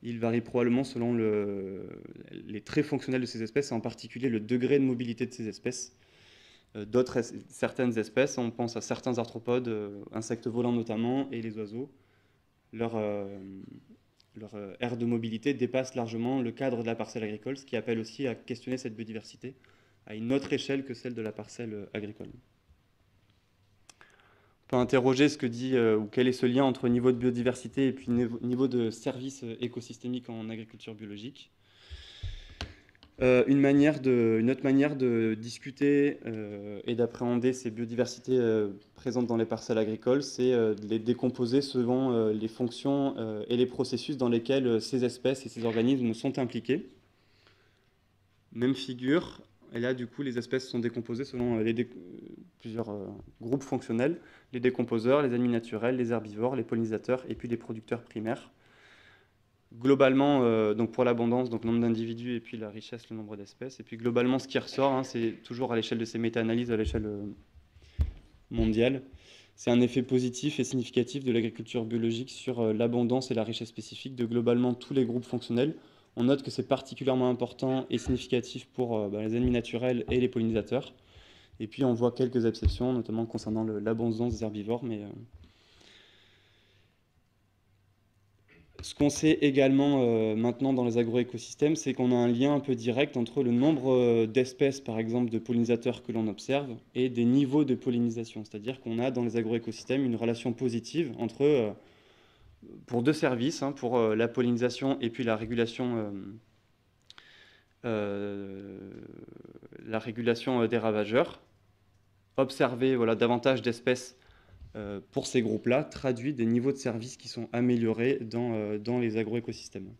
il varie probablement selon les traits fonctionnels de ces espèces, et en particulier le degré de mobilité de ces espèces. Euh, d'autres, certaines espèces, on pense à certains arthropodes, euh, insectes volants notamment, et les oiseaux, leur, euh, leur aire de mobilité dépasse largement le cadre de la parcelle agricole, ce qui appelle aussi à questionner cette biodiversité à une autre échelle que celle de la parcelle agricole interroger ce que dit euh, ou quel est ce lien entre niveau de biodiversité et puis niveau de service euh, écosystémique en agriculture biologique. Euh, une, autre manière de discuter euh, et d'appréhender ces biodiversités euh, présentes dans les parcelles agricoles, c'est de les décomposer selon les fonctions et les processus dans lesquels ces espèces et ces organismes sont impliqués. Même figure, et là du coup les espèces sont décomposées selon les plusieurs groupes fonctionnels, les décomposeurs, les ennemis naturels, les herbivores, les pollinisateurs et puis les producteurs primaires globalement, euh, donc pour l'abondance, donc le nombre d'individus et puis la richesse, le nombre d'espèces. Et puis globalement, ce qui ressort, hein, c'est toujours à l'échelle de ces méta-analyses, à l'échelle euh, mondiale, c'est un effet positif et significatif de l'agriculture biologique sur euh, l'abondance et la richesse spécifique de globalement tous les groupes fonctionnels. On note que c'est particulièrement important et significatif pour bah, les ennemis naturels et les pollinisateurs. Et puis on voit quelques exceptions, notamment concernant l'abondance des herbivores, mais Ce qu'on sait également euh, maintenant dans les agroécosystèmes, c'est qu'on a un lien un peu direct entre le nombre euh, d'espèces, par exemple, de pollinisateurs que l'on observe et des niveaux de pollinisation. C'est-à-dire qu'on a dans les agroécosystèmes une relation positive entre, euh, pour deux services, hein, pour la pollinisation et puis la régulation, la régulation des ravageurs. Observer voilà, davantage d'espèces pour ces groupes-là traduit des niveaux de service qui sont améliorés dans, euh, dans les agroécosystèmes.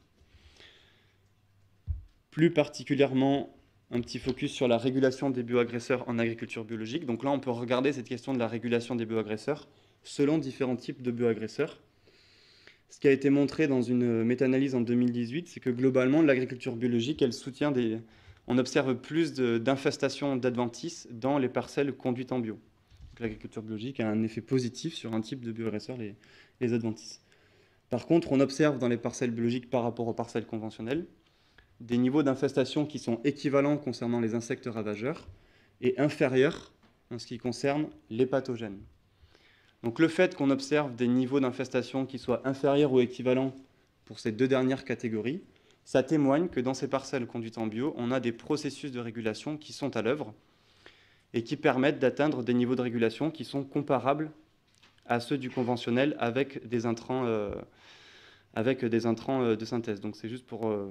Plus particulièrement, un petit focus sur la régulation des bioagresseurs en agriculture biologique. Donc là, on peut regarder cette question de la régulation des bioagresseurs selon différents types de bioagresseurs. Ce qui a été montré dans une méta-analyse en 2018, c'est que globalement, l'agriculture biologique, elle soutient des... On observe plus d'infestations d'adventices dans les parcelles conduites en bio l'agriculture biologique a un effet positif sur un type de bioagresseurs, les, les adventices. Par contre, on observe dans les parcelles biologiques par rapport aux parcelles conventionnelles des niveaux d'infestation qui sont équivalents concernant les insectes ravageurs et inférieurs en ce qui concerne les pathogènes. Donc le fait qu'on observe des niveaux d'infestation qui soient inférieurs ou équivalents pour ces deux dernières catégories, ça témoigne que dans ces parcelles conduites en bio, on a des processus de régulation qui sont à l'œuvre et qui permettent d'atteindre des niveaux de régulation qui sont comparables à ceux du conventionnel avec des intrants, euh, avec des intrants euh, de synthèse. Donc c'est juste pour, euh,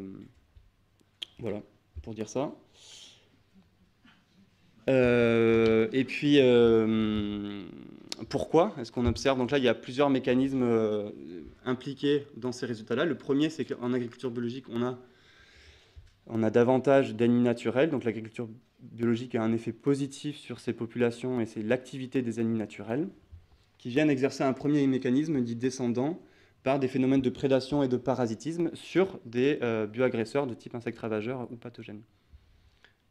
voilà, pour dire ça. et puis, pourquoi est-ce qu'on observe? Donc là, il y a plusieurs mécanismes impliqués dans ces résultats-là. Le premier, c'est qu'en agriculture biologique, on a, on a davantage d'ennemis naturels. Donc l'agriculture biologique a un effet positif sur ces populations et c'est l'activité des ennemis naturels, qui viennent exercer un premier mécanisme dit descendant par des phénomènes de prédation et de parasitisme sur des euh, bioagresseurs de type insectes ravageurs ou pathogènes.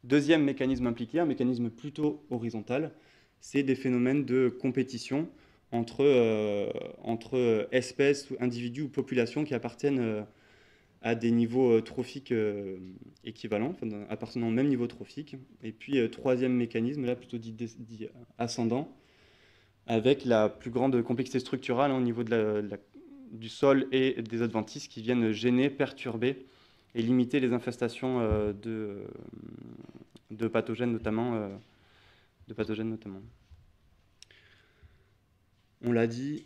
Deuxième mécanisme impliqué, un mécanisme plutôt horizontal, c'est des phénomènes de compétition entre, euh, entre espèces, individus ou populations qui appartiennent euh, à des niveaux euh, trophiques euh, équivalents, appartenant au même niveau trophique. Et puis, euh, troisième mécanisme, là plutôt dit, ascendant, avec la plus grande complexité structurale hein, au niveau du sol et des adventices qui viennent gêner, perturber et limiter les infestations notamment. de pathogènes notamment. On l'a dit,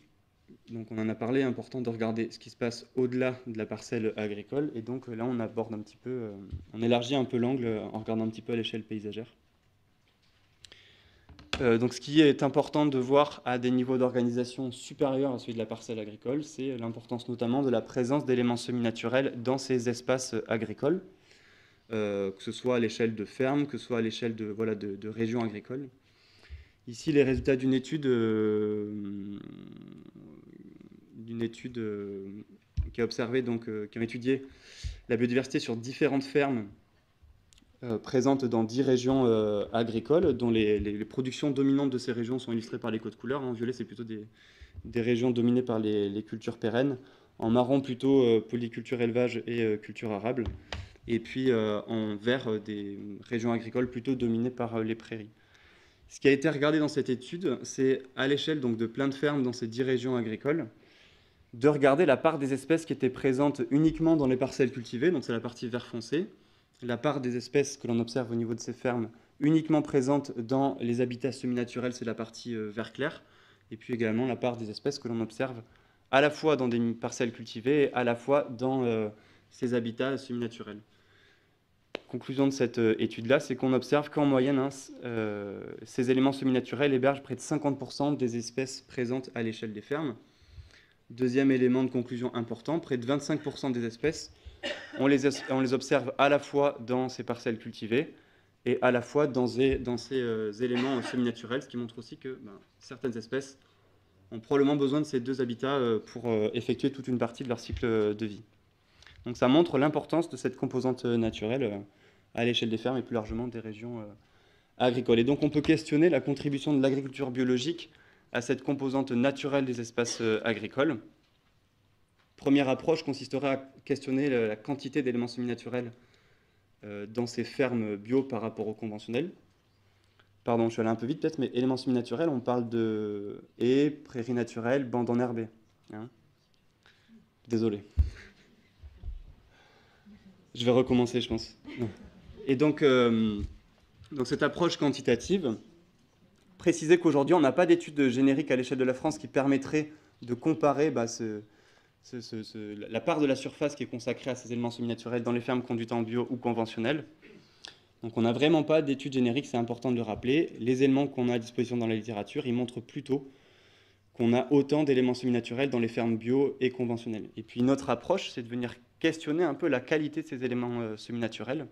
donc on en a parlé, important de regarder ce qui se passe au-delà de la parcelle agricole. Et donc là, on aborde un petit peu, euh, on élargit un peu l'angle en regardant un petit peu à l'échelle paysagère. Euh, donc ce qui est important de voir à des niveaux d'organisation supérieurs à celui de la parcelle agricole, c'est l'importance notamment de la présence d'éléments semi-naturels dans ces espaces agricoles, euh, que ce soit à l'échelle de fermes, que ce soit à l'échelle de, voilà, de régions agricoles. Ici, les résultats d'une étude, euh, d'une étude euh, qui a observé, donc, euh, qui a étudié la biodiversité sur différentes fermes présentes dans dix régions agricoles, dont les, productions dominantes de ces régions sont illustrées par les codes couleurs. En violet, c'est plutôt des, des, régions dominées par les, cultures pérennes. En marron, plutôt polyculture élevage et culture arable. Et puis en vert, des régions agricoles plutôt dominées par les prairies. Ce qui a été regardé dans cette étude, c'est à l'échelle donc de plein de fermes dans ces dix régions agricoles, de regarder la part des espèces qui étaient présentes uniquement dans les parcelles cultivées, donc c'est la partie vert foncé, la part des espèces que l'on observe au niveau de ces fermes uniquement présentes dans les habitats semi-naturels, c'est la partie euh, vert clair, et puis également la part des espèces que l'on observe à la fois dans des parcelles cultivées et à la fois dans euh, ces habitats semi-naturels. Conclusion de cette étude-là, c'est qu'on observe qu'en moyenne, hein, ces éléments semi-naturels hébergent près de 50% des espèces présentes à l'échelle des fermes. Deuxième élément de conclusion important, près de 25% des espèces, on les, observe à la fois dans ces parcelles cultivées et à la fois dans ces, euh, éléments semi-naturels, ce qui montre aussi que ben, certaines espèces ont probablement besoin de ces deux habitats euh, pour euh, effectuer toute une partie de leur cycle de vie. Donc ça montre l'importance de cette composante naturelle à l'échelle des fermes et plus largement des régions agricoles. Et donc on peut questionner la contribution de l'agriculture biologique à cette composante naturelle des espaces euh, agricoles. Première approche consisterait à questionner la quantité d'éléments semi-naturels euh, dans ces fermes bio par rapport aux conventionnels. Pardon, je suis allé un peu vite peut-être, mais éléments semi-naturels, on parle de haies, prairies naturelles, bandes enherbées. Hein Désolé. Je vais recommencer, je pense. Et donc, euh, donc cette approche quantitative, préciser qu'aujourd'hui, on n'a pas d'études génériques à l'échelle de la France qui permettraient de comparer bah, la part de la surface qui est consacrée à ces éléments semi-naturels dans les fermes conduites en bio ou conventionnelles. Donc on n'a vraiment pas d'études génériques, c'est important de le rappeler. Les éléments qu'on a à disposition dans la littérature, ils montrent plutôt qu'on a autant d'éléments semi-naturels dans les fermes bio et conventionnelles. Et puis notre approche, c'est de venir questionner un peu la qualité de ces éléments euh, semi-naturels,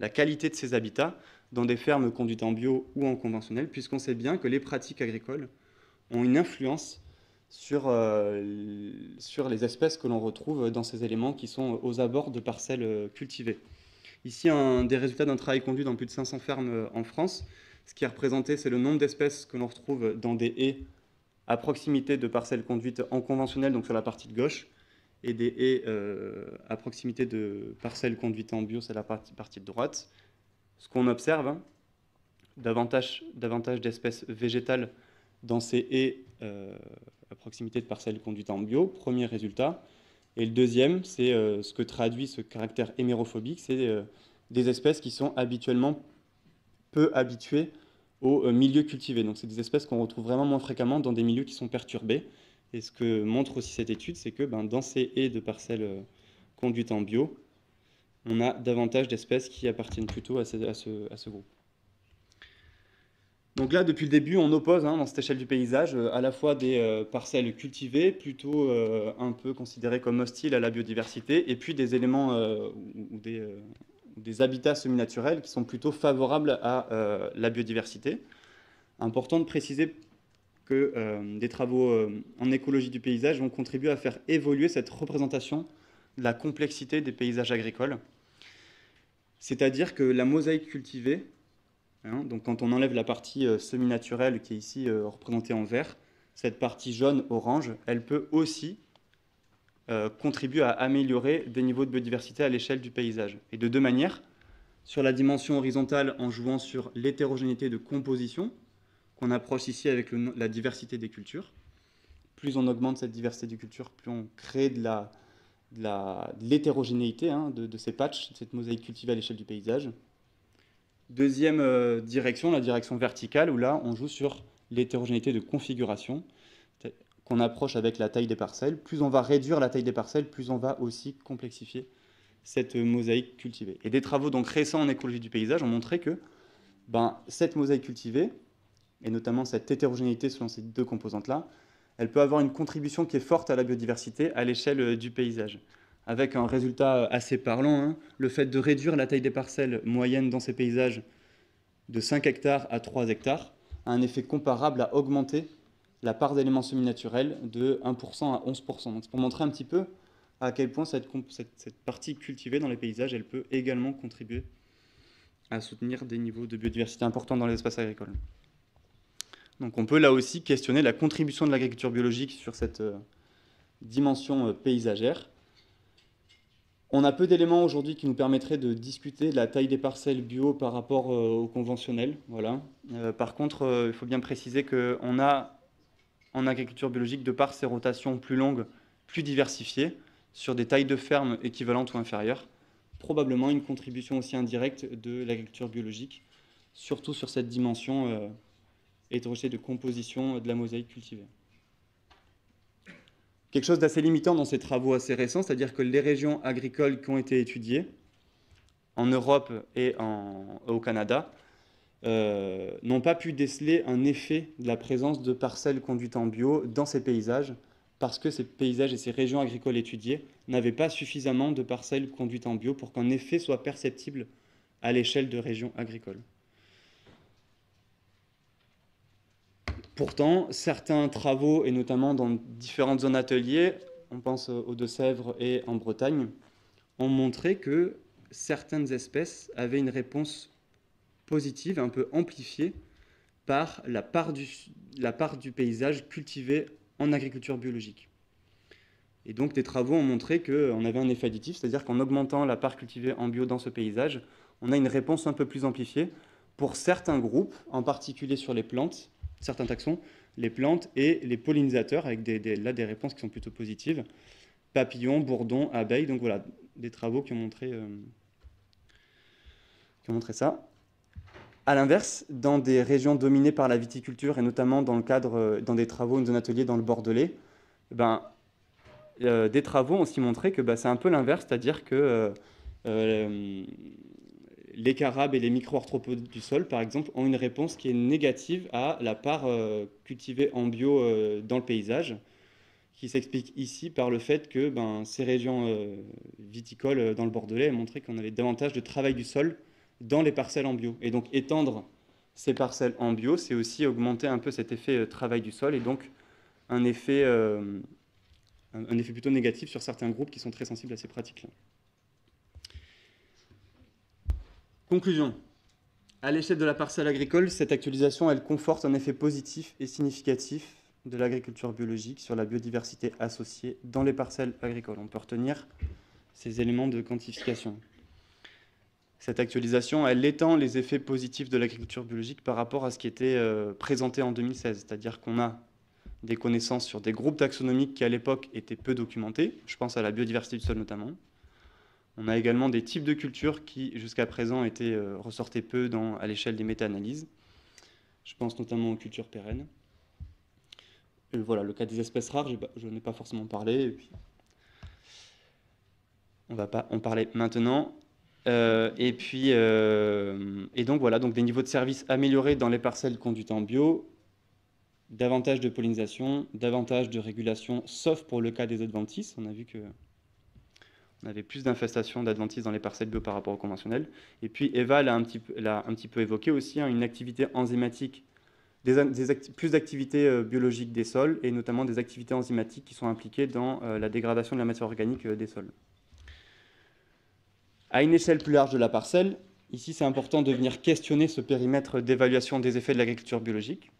la qualité de ces habitats, dans des fermes conduites en bio ou en conventionnel, puisqu'on sait bien que les pratiques agricoles ont une influence sur, euh, sur les espèces que l'on retrouve dans ces éléments qui sont aux abords de parcelles euh, cultivées. Ici, un des résultats d'un travail conduit dans plus de 500 fermes en France. Ce qui est représenté, c'est le nombre d'espèces que l'on retrouve dans des haies à proximité de parcelles conduites en conventionnel, donc sur la partie de gauche, et des haies à proximité de parcelles conduites en bio, c'est la partie, de droite ce qu'on observe, hein, davantage, d'espèces végétales dans ces haies euh, à proximité de parcelles conduites en bio, premier résultat. Et le deuxième, c'est euh, ce que traduit ce caractère hémérophobique, c'est euh, des espèces qui sont habituellement peu habituées aux milieux cultivés. Donc c'est des espèces qu'on retrouve vraiment moins fréquemment dans des milieux qui sont perturbés. Et ce que montre aussi cette étude, c'est que ben, dans ces haies de parcelles conduites en bio, on a davantage d'espèces qui appartiennent plutôt à ce, groupe. Donc là, depuis le début, on oppose hein, dans cette échelle du paysage euh, à la fois des euh, parcelles cultivées, plutôt euh, un peu considérées comme hostiles à la biodiversité, et puis des éléments ou des, habitats semi-naturels qui sont plutôt favorables à la biodiversité. Important de préciser que des travaux en écologie du paysage ont contribué à faire évoluer cette représentation de la complexité des paysages agricoles. C'est-à-dire que la mosaïque cultivée, hein, donc quand on enlève la partie euh, semi-naturelle qui est ici euh, représentée en vert, cette partie jaune-orange, elle peut aussi euh, contribuer à améliorer des niveaux de biodiversité à l'échelle du paysage. Et de deux manières, sur la dimension horizontale en jouant sur l'hétérogénéité de composition, qu'on approche ici avec la diversité des cultures. Plus on augmente cette diversité des cultures, plus on crée de la, de l'hétérogénéité hein, de, ces patchs, cette mosaïque cultivée à l'échelle du paysage. Deuxième euh, direction, la direction verticale, où là, on joue sur l'hétérogénéité de configuration qu'on approche avec la taille des parcelles. Plus on va réduire la taille des parcelles, plus on va aussi complexifier cette mosaïque cultivée. Et des travaux donc récents en écologie du paysage ont montré que ben, cette mosaïque cultivée, et notamment cette hétérogénéité selon ces deux composantes-là, elle peut avoir une contribution qui est forte à la biodiversité à l'échelle euh, du paysage. Avec un résultat euh, assez parlant, hein. le fait de réduire la taille des parcelles moyennes dans ces paysages de 5 hectares à 3 hectares a un effet comparable à augmenter la part d'éléments semi-naturels de 1% à 11%. Donc c'est pour montrer un petit peu à quel point cette, cette, partie cultivée dans les paysages, elle peut également contribuer à soutenir des niveaux de biodiversité importants dans les espaces agricoles. Donc on peut là aussi questionner la contribution de l'agriculture biologique sur cette euh, dimension euh, paysagère. On a peu d'éléments aujourd'hui qui nous permettraient de discuter de la taille des parcelles bio par rapport euh, au conventionnel. Voilà. par contre, il faut bien préciser qu'on a en agriculture biologique, de par ces rotations plus longues, plus diversifiées, sur des tailles de ferme équivalentes ou inférieures, probablement une contribution aussi indirecte de l'agriculture biologique, surtout sur cette dimension hétérogénéité de composition de la mosaïque cultivée. Quelque chose d'assez limitant dans ces travaux assez récents, c'est-à-dire que les régions agricoles qui ont été étudiées en Europe et au Canada, euh, n'ont pas pu déceler un effet de la présence de parcelles conduites en bio dans ces paysages, parce que ces paysages et ces régions agricoles étudiées n'avaient pas suffisamment de parcelles conduites en bio pour qu'un effet soit perceptible à l'échelle de régions agricoles. Pourtant, certains travaux, et notamment dans différentes zones ateliers, on pense aux Deux-Sèvres et en Bretagne, ont montré que certaines espèces avaient une réponse positive, un peu amplifiée par la part du, paysage cultivé en agriculture biologique. Et donc des travaux ont montré qu'on avait un effet additif, c'est-à-dire qu'en augmentant la part cultivée en bio dans ce paysage, on a une réponse un peu plus amplifiée pour certains groupes, en particulier sur les plantes, certains taxons, les plantes et les pollinisateurs, avec là des réponses qui sont plutôt positives, papillons, bourdons, abeilles, donc voilà, des travaux qui ont montré, euh, qui ont montré ça. A l'inverse, dans des régions dominées par la viticulture, et notamment dans le cadre, euh, dans des travaux, une zone atelier dans le Bordelais, ben, euh, des travaux ont aussi montré que ben, c'est un peu l'inverse, c'est-à-dire que les carabes et les micro-arthropodes du sol, par exemple, ont une réponse qui est négative à la part cultivée en bio dans le paysage, qui s'explique ici par le fait que ben, ces régions viticoles dans le Bordelais ont montré qu'on avait davantage de travail du sol dans les parcelles en bio. Et donc étendre ces parcelles en bio, c'est aussi augmenter un peu cet effet euh, travail du sol et donc un effet, euh, un effet plutôt négatif sur certains groupes qui sont très sensibles à ces pratiques-là. Conclusion. À l'échelle de la parcelle agricole, cette actualisation, elle conforte un effet positif et significatif de l'agriculture biologique sur la biodiversité associée dans les parcelles agricoles. On peut retenir ces éléments de quantification. Cette actualisation, elle étend les effets positifs de l'agriculture biologique par rapport à ce qui était euh, présenté en 2016. C'est-à-dire qu'on a des connaissances sur des groupes taxonomiques qui à l'époque étaient peu documentés. Je pense à la biodiversité du sol notamment. On a également des types de cultures qui jusqu'à présent étaient euh, ressortés peu à l'échelle des méta-analyses. Je pense notamment aux cultures pérennes. voilà, le cas des espèces rares, je n'ai pas forcément parlé. Et puis, on va pas en parler maintenant. Euh, et puis, euh, et donc voilà, donc des niveaux de service améliorés dans les parcelles conduites en bio, davantage de pollinisation, davantage de régulation, sauf pour le cas des adventices. On a vu que on avait plus d'infestations d'adventices dans les parcelles bio par rapport au conventionnel. Et puis Eva l'a un, petit peu, évoqué aussi, hein, une activité enzymatique, plus d'activités euh, biologiques des sols, et notamment des activités enzymatiques qui sont impliquées dans la dégradation de la matière organique des sols. À une échelle plus large de la parcelle, ici c'est important de venir questionner ce périmètre d'évaluation des effets de l'agriculture biologique.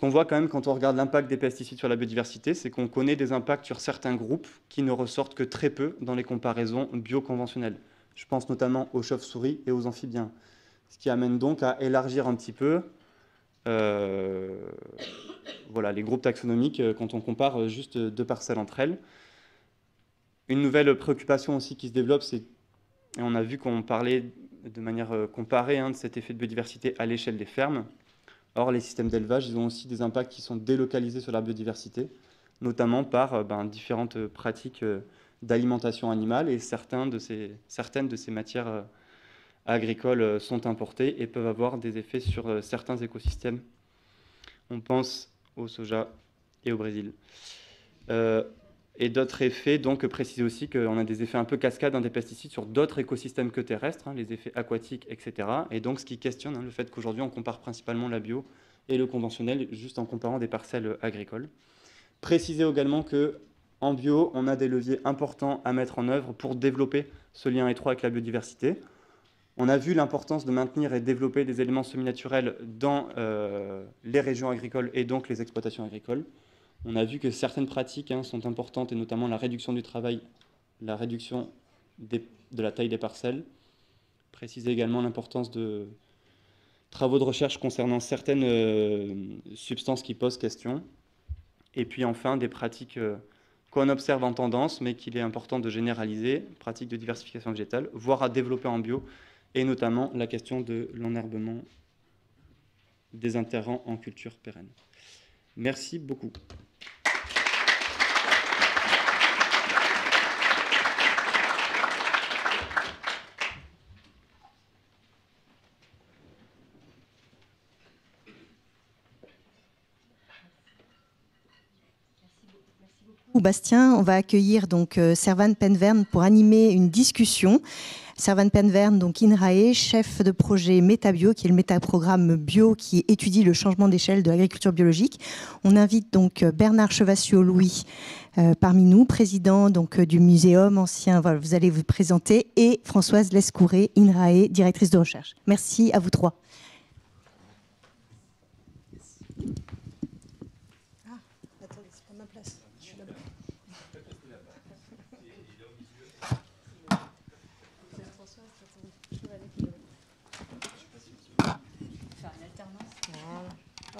Qu'on voit quand même quand on regarde l'impact des pesticides sur la biodiversité, c'est qu'on connaît des impacts sur certains groupes qui ne ressortent que très peu dans les comparaisons bioconventionnelles. Je pense notamment aux chauves-souris et aux amphibiens. Ce qui amène donc à élargir un petit peu euh, voilà, les groupes taxonomiques euh, quand on compare juste deux parcelles entre elles. Une nouvelle préoccupation aussi qui se développe, c'est, et on a vu qu'on parlait de manière euh, comparée hein, de cet effet de biodiversité à l'échelle des fermes. Or, les systèmes d'élevage, ils ont aussi des impacts qui sont délocalisés sur la biodiversité, notamment par euh, ben, différentes pratiques euh, d'alimentation animale, et certains de ces, certaines de ces matières agricoles sont importées et peuvent avoir des effets sur certains écosystèmes. On pense au soja et au Brésil et d'autres effets, donc préciser aussi qu'on a des effets un peu cascades des pesticides sur d'autres écosystèmes que terrestres, hein, les effets aquatiques, etc. Et donc ce qui questionne hein, le fait qu'aujourd'hui on compare principalement la bio et le conventionnel juste en comparant des parcelles agricoles. Préciser également que en bio, on a des leviers importants à mettre en œuvre pour développer ce lien étroit avec la biodiversité. On a vu l'importance de maintenir et développer des éléments semi-naturels dans euh, les régions agricoles et donc les exploitations agricoles. On a vu que certaines pratiques hein, sont importantes, et notamment la réduction du travail, la réduction de la taille des parcelles. Préciser également l'importance de travaux de recherche concernant certaines euh, substances qui posent question. Et puis enfin, des pratiques euh, qu'on observe en tendance, mais qu'il est important de généraliser, pratiques de diversification végétale, voire à développer en bio, et notamment la question de l'enherbement des interrants en culture pérenne. Merci beaucoup. Bastien. On va accueillir donc euh, Servan Penverne pour animer une discussion. Servan Penverne, donc INRAE, chef de projet Métabio, qui est le métaprogramme bio qui étudie le changement d'échelle de l'agriculture biologique. On invite donc euh, Bernard Chevassiot-Louis euh, parmi nous, président donc du muséum ancien, vous allez vous présenter, et Françoise Lescouré, INRAE, directrice de recherche. Merci à vous trois.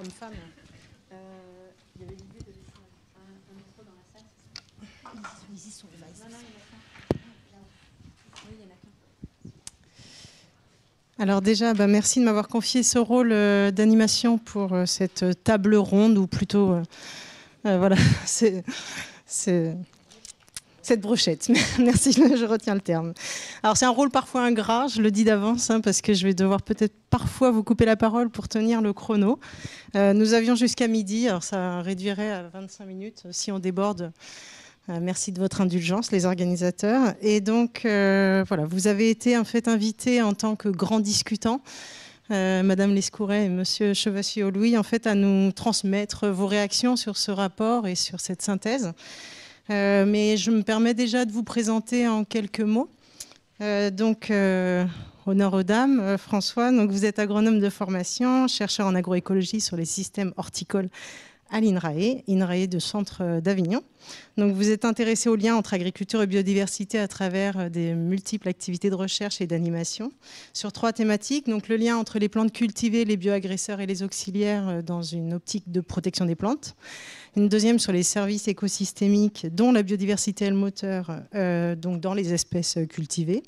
Homme-femme. Euh, il y avait l'idée de laisser un, un, micro dans la salle. Ils, ils y sont, là. Non, non, il y en a qu'un. Oui, il y en a qu'un. Alors déjà, bah, merci de m'avoir confié ce rôle euh, d'animation pour euh, cette table ronde, ou plutôt, euh voilà, c'est cette brochette. Merci, je retiens le terme. Alors c'est un rôle parfois ingrat, je le dis d'avance, hein, parce que je vais devoir peut-être parfois vous couper la parole pour tenir le chrono. Euh, nous avions jusqu'à midi, alors ça réduirait à 25 minutes si on déborde. Euh, merci de votre indulgence, les organisateurs. Et donc, euh, voilà, vous avez été en fait invités en tant que grands discutants. Euh, Madame Lescouret et Monsieur Chevassier-Louis, en fait, à nous transmettre vos réactions sur ce rapport et sur cette synthèse. Euh, mais je me permets déjà de vous présenter en quelques mots. Euh, donc, euh, honneur aux dames, euh, François, donc vous êtes agronome de formation, chercheur en agroécologie sur les systèmes horticoles à l'INRAE, INRAE de Centre d'Avignon. Donc vous êtes intéressé au lien entre agriculture et biodiversité à travers des multiples activités de recherche et d'animation sur trois thématiques. Donc le lien entre les plantes cultivées, les bioagresseurs et les auxiliaires dans une optique de protection des plantes une deuxième sur les services écosystémiques, dont la biodiversité est le moteur, euh, donc dans les espèces cultivées,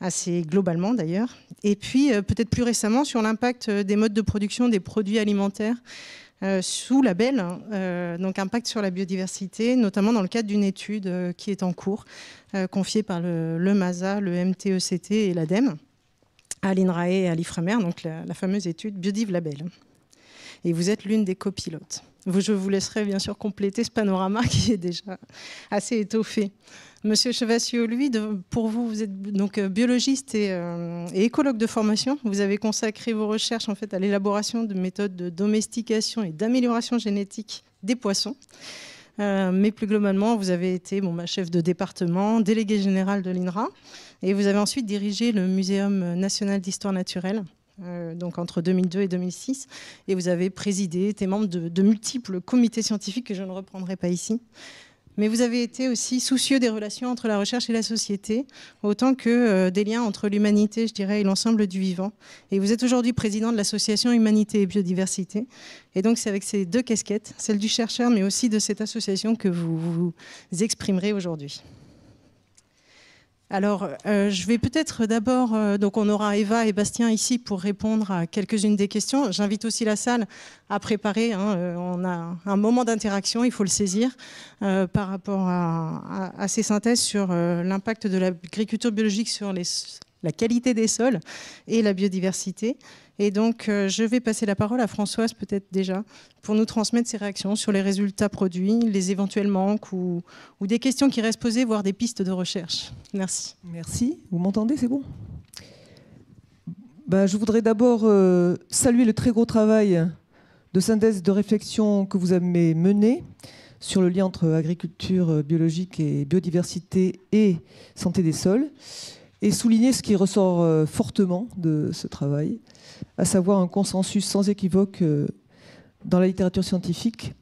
assez globalement d'ailleurs. Et puis euh, peut-être plus récemment sur l'impact des modes de production des produits alimentaires euh, sous label, hein, euh, donc impact sur la biodiversité, notamment dans le cadre d'une étude euh, qui est en cours, euh, confiée par le, MASA, le MTECT et l'ADEME à l'INRAE et à l'IFREMER, donc la, la fameuse étude Biodiv Label. Et vous êtes l'une des copilotes. Je vous laisserai bien sûr compléter ce panorama qui est déjà assez étoffé. Monsieur Chevassier, lui, pour vous, vous êtes donc euh, biologiste et, euh, et, écologue de formation. Vous avez consacré vos recherches en fait à l'élaboration de méthodes de domestication et d'amélioration génétique des poissons. Euh, mais plus globalement, vous avez été bon, bah, chef de département, délégué général de l'INRA, et vous avez ensuite dirigé le Muséum national d'histoire naturelle, euh, donc entre 2002 et 2006. Et vous avez présidé, été membre de, multiples comités scientifiques que je ne reprendrai pas ici. Mais vous avez été aussi soucieux des relations entre la recherche et la société, autant que euh, des liens entre l'humanité, je dirais, et l'ensemble du vivant. Et vous êtes aujourd'hui président de l'association Humanité et Biodiversité. Et donc c'est avec ces deux casquettes, celle du chercheur, mais aussi de cette association, que vous vous exprimerez aujourd'hui. Alors, euh, je vais peut-être d'abord, euh, donc on aura Eva et Bastien ici pour répondre à quelques-unes des questions. J'invite aussi la salle à préparer. Hein, euh, on a un moment d'interaction, il faut le saisir, par rapport à, ces synthèses sur l'impact de l'agriculture biologique sur la qualité des sols et la biodiversité. Et donc, euh, je vais passer la parole à Françoise, peut-être déjà, pour nous transmettre ses réactions sur les résultats produits, les éventuels manques ou, des questions qui restent posées, voire des pistes de recherche. Merci. Merci. Vous m'entendez C'est bon? Ben, Je voudrais d'abord euh, saluer le très gros travail de synthèse de réflexion que vous avez mené sur le lien entre agriculture biologique et biodiversité et santé des sols et souligner ce qui ressort euh, fortement de ce travail, à savoir un consensus sans équivoque euh, dans la littérature scientifique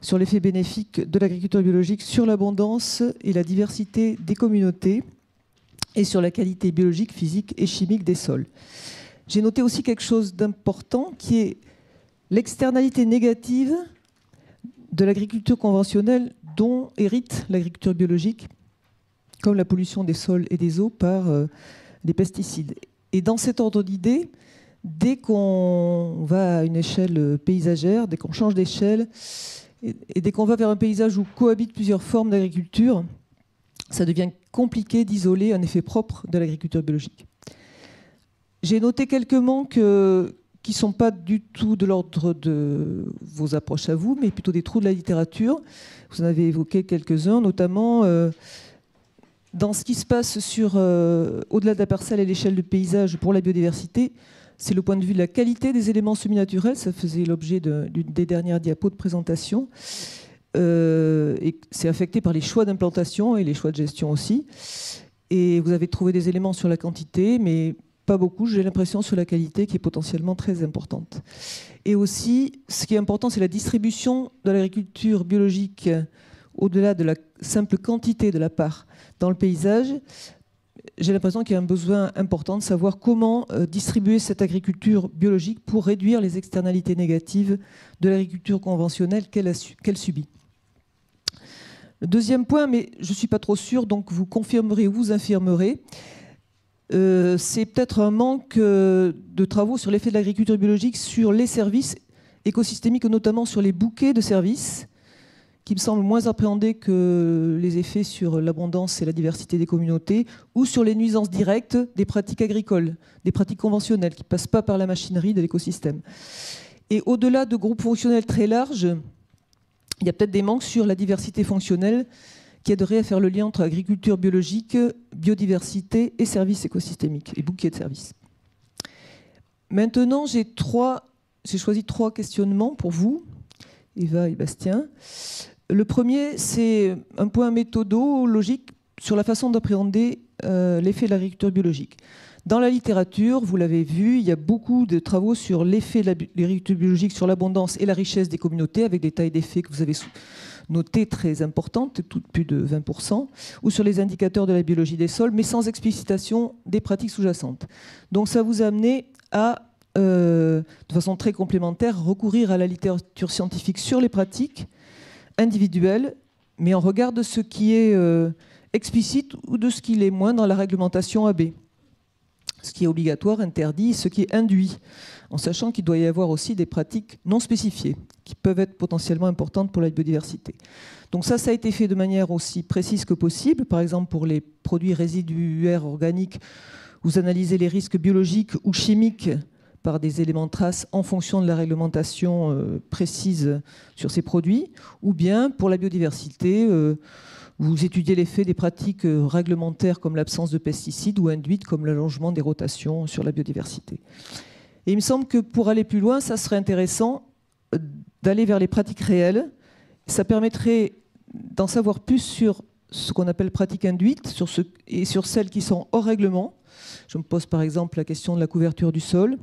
sur l'effet bénéfique de l'agriculture biologique sur l'abondance et la diversité des communautés et sur la qualité biologique, physique et chimique des sols. J'ai noté aussi quelque chose d'important qui est l'externalité négative de l'agriculture conventionnelle dont hérite l'agriculture biologique, comme la pollution des sols et des eaux par euh, des pesticides. Et dans cet ordre d'idée, dès qu'on va à une échelle paysagère, dès qu'on change d'échelle, et, et, dès qu'on va vers un paysage où cohabitent plusieurs formes d'agriculture, ça devient compliqué d'isoler un effet propre de l'agriculture biologique. J'ai noté quelques manques qui ne sont pas du tout de l'ordre de vos approches à vous, mais plutôt des trous de la littérature. Vous en avez évoqué quelques-uns, notamment euh, dans ce qui se passe sur euh, au-delà de la parcelle et l'échelle de paysage pour la biodiversité. C'est le point de vue de la qualité des éléments semi-naturels. Ça faisait l'objet d'une des dernières diapos de présentation. Euh, et c'est affecté par les choix d'implantation et les choix de gestion aussi. Et vous avez trouvé des éléments sur la quantité, mais pas beaucoup, j'ai l'impression, sur la qualité qui est potentiellement très importante. Et aussi, ce qui est important, c'est la distribution de l'agriculture biologique au-delà de la simple quantité de la part dans le paysage. J'ai l'impression qu'il y a un besoin important de savoir comment euh, distribuer cette agriculture biologique pour réduire les externalités négatives de l'agriculture conventionnelle qu'elle subit. Le deuxième point, mais je ne suis pas trop sûre, donc vous confirmerez ou vous infirmerez, euh, c'est peut-être un manque euh, de travaux sur l'effet de l'agriculture biologique sur les services écosystémiques, notamment sur les bouquets de services, qui me semblent moins appréhendés que les effets sur l'abondance et la diversité des communautés, ou sur les nuisances directes des pratiques agricoles, des pratiques conventionnelles, qui ne passent pas par la machinerie de l'écosystème. Et au-delà de groupes fonctionnels très larges, il y a peut-être des manques sur la diversité fonctionnelle qui aiderait à faire le lien entre agriculture biologique, biodiversité et services écosystémiques, et bouquets de services. Maintenant, j'ai choisi trois questionnements pour vous, Eva et Bastien. Le premier, c'est un point méthodologique sur la façon d'appréhender euh, l'effet de l'agriculture biologique. Dans la littérature, vous l'avez vu, il y a beaucoup de travaux sur l'effet de l'agriculture biologique sur l'abondance et la richesse des communautés, avec des tailles d'effet que vous avez notées très importantes, toutes plus de 20%, ou sur les indicateurs de la biologie des sols, mais sans explicitation des pratiques sous-jacentes. Donc ça vous a amené à, euh, de façon très complémentaire, recourir à la littérature scientifique sur les pratiques individuelles, mais en regard de ce qui est euh, explicite ou de ce qui l'est moins dans la réglementation AB ce qui est obligatoire, interdit, ce qui est induit, en sachant qu'il doit y avoir aussi des pratiques non spécifiées, qui peuvent être potentiellement importantes pour la biodiversité. Donc ça, ça a été fait de manière aussi précise que possible. Par exemple, pour les produits résiduaires organiques, vous analysez les risques biologiques ou chimiques par des éléments de en fonction de la réglementation euh, précise sur ces produits, ou bien pour la biodiversité, euh, vous étudiez l'effet des pratiques euh, réglementaires comme l'absence de pesticides ou induites comme l'allongement des rotations sur la biodiversité. Et il me semble que pour aller plus loin, ça serait intéressant d'aller vers les pratiques réelles. Ça permettrait d'en savoir plus sur ce qu'on appelle pratiques induites et sur celles qui sont hors règlement. Je me pose par exemple la question de la couverture du sol,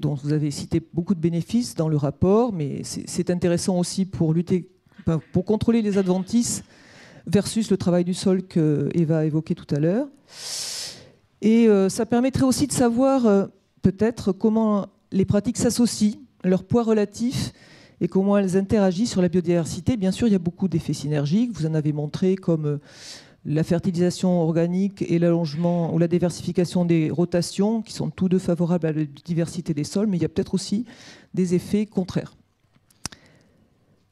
dont vous avez cité beaucoup de bénéfices dans le rapport, mais c'est intéressant aussi pour lutter, pour contrôler les adventices versus le travail du sol que Eva a évoqué tout à l'heure. Et euh, ça permettrait aussi de savoir euh, peut-être comment les pratiques s'associent, leur poids relatif et comment elles interagissent sur la biodiversité. Bien sûr, il y a beaucoup d'effets synergiques, vous en avez montré comme euh, la fertilisation organique et l'allongement ou la diversification des rotations, qui sont tous deux favorables à la diversité des sols, mais il y a peut-être aussi des effets contraires.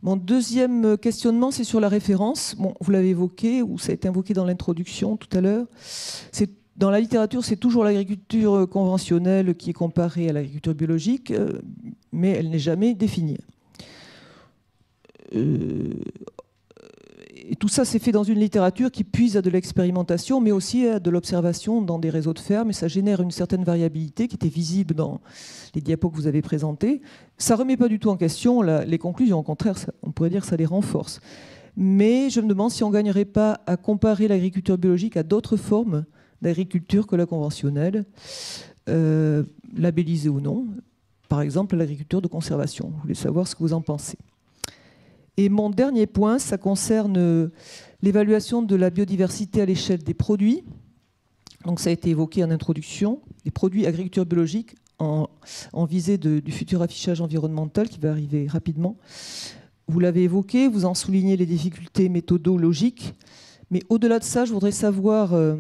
Mon deuxième questionnement, c'est sur la référence. Bon, vous l'avez évoqué, ou ça a été invoqué dans l'introduction tout à l'heure. Dans la littérature, c'est toujours l'agriculture conventionnelle qui est comparée à l'agriculture biologique, euh, mais elle n'est jamais définie. Euh, tout ça s'est fait dans une littérature qui puise à de l'expérimentation, mais aussi à de l'observation dans des réseaux de fermes, et ça génère une certaine variabilité qui était visible dans les diapos que vous avez présentés. Ça ne remet pas du tout en question les conclusions, au contraire, on pourrait dire que ça les renforce. Mais je me demande si on ne gagnerait pas à comparer l'agriculture biologique à d'autres formes d'agriculture que la conventionnelle, euh, labellisée ou non, par exemple l'agriculture de conservation. Je voulais savoir ce que vous en pensez. Et mon dernier point, ça concerne euh, l'évaluation de la biodiversité à l'échelle des produits. Donc ça a été évoqué en introduction, les produits agriculture biologique en, visée du futur affichage environnemental qui va arriver rapidement. Vous l'avez évoqué, vous en soulignez les difficultés méthodologiques, mais au-delà de ça, je voudrais savoir euh,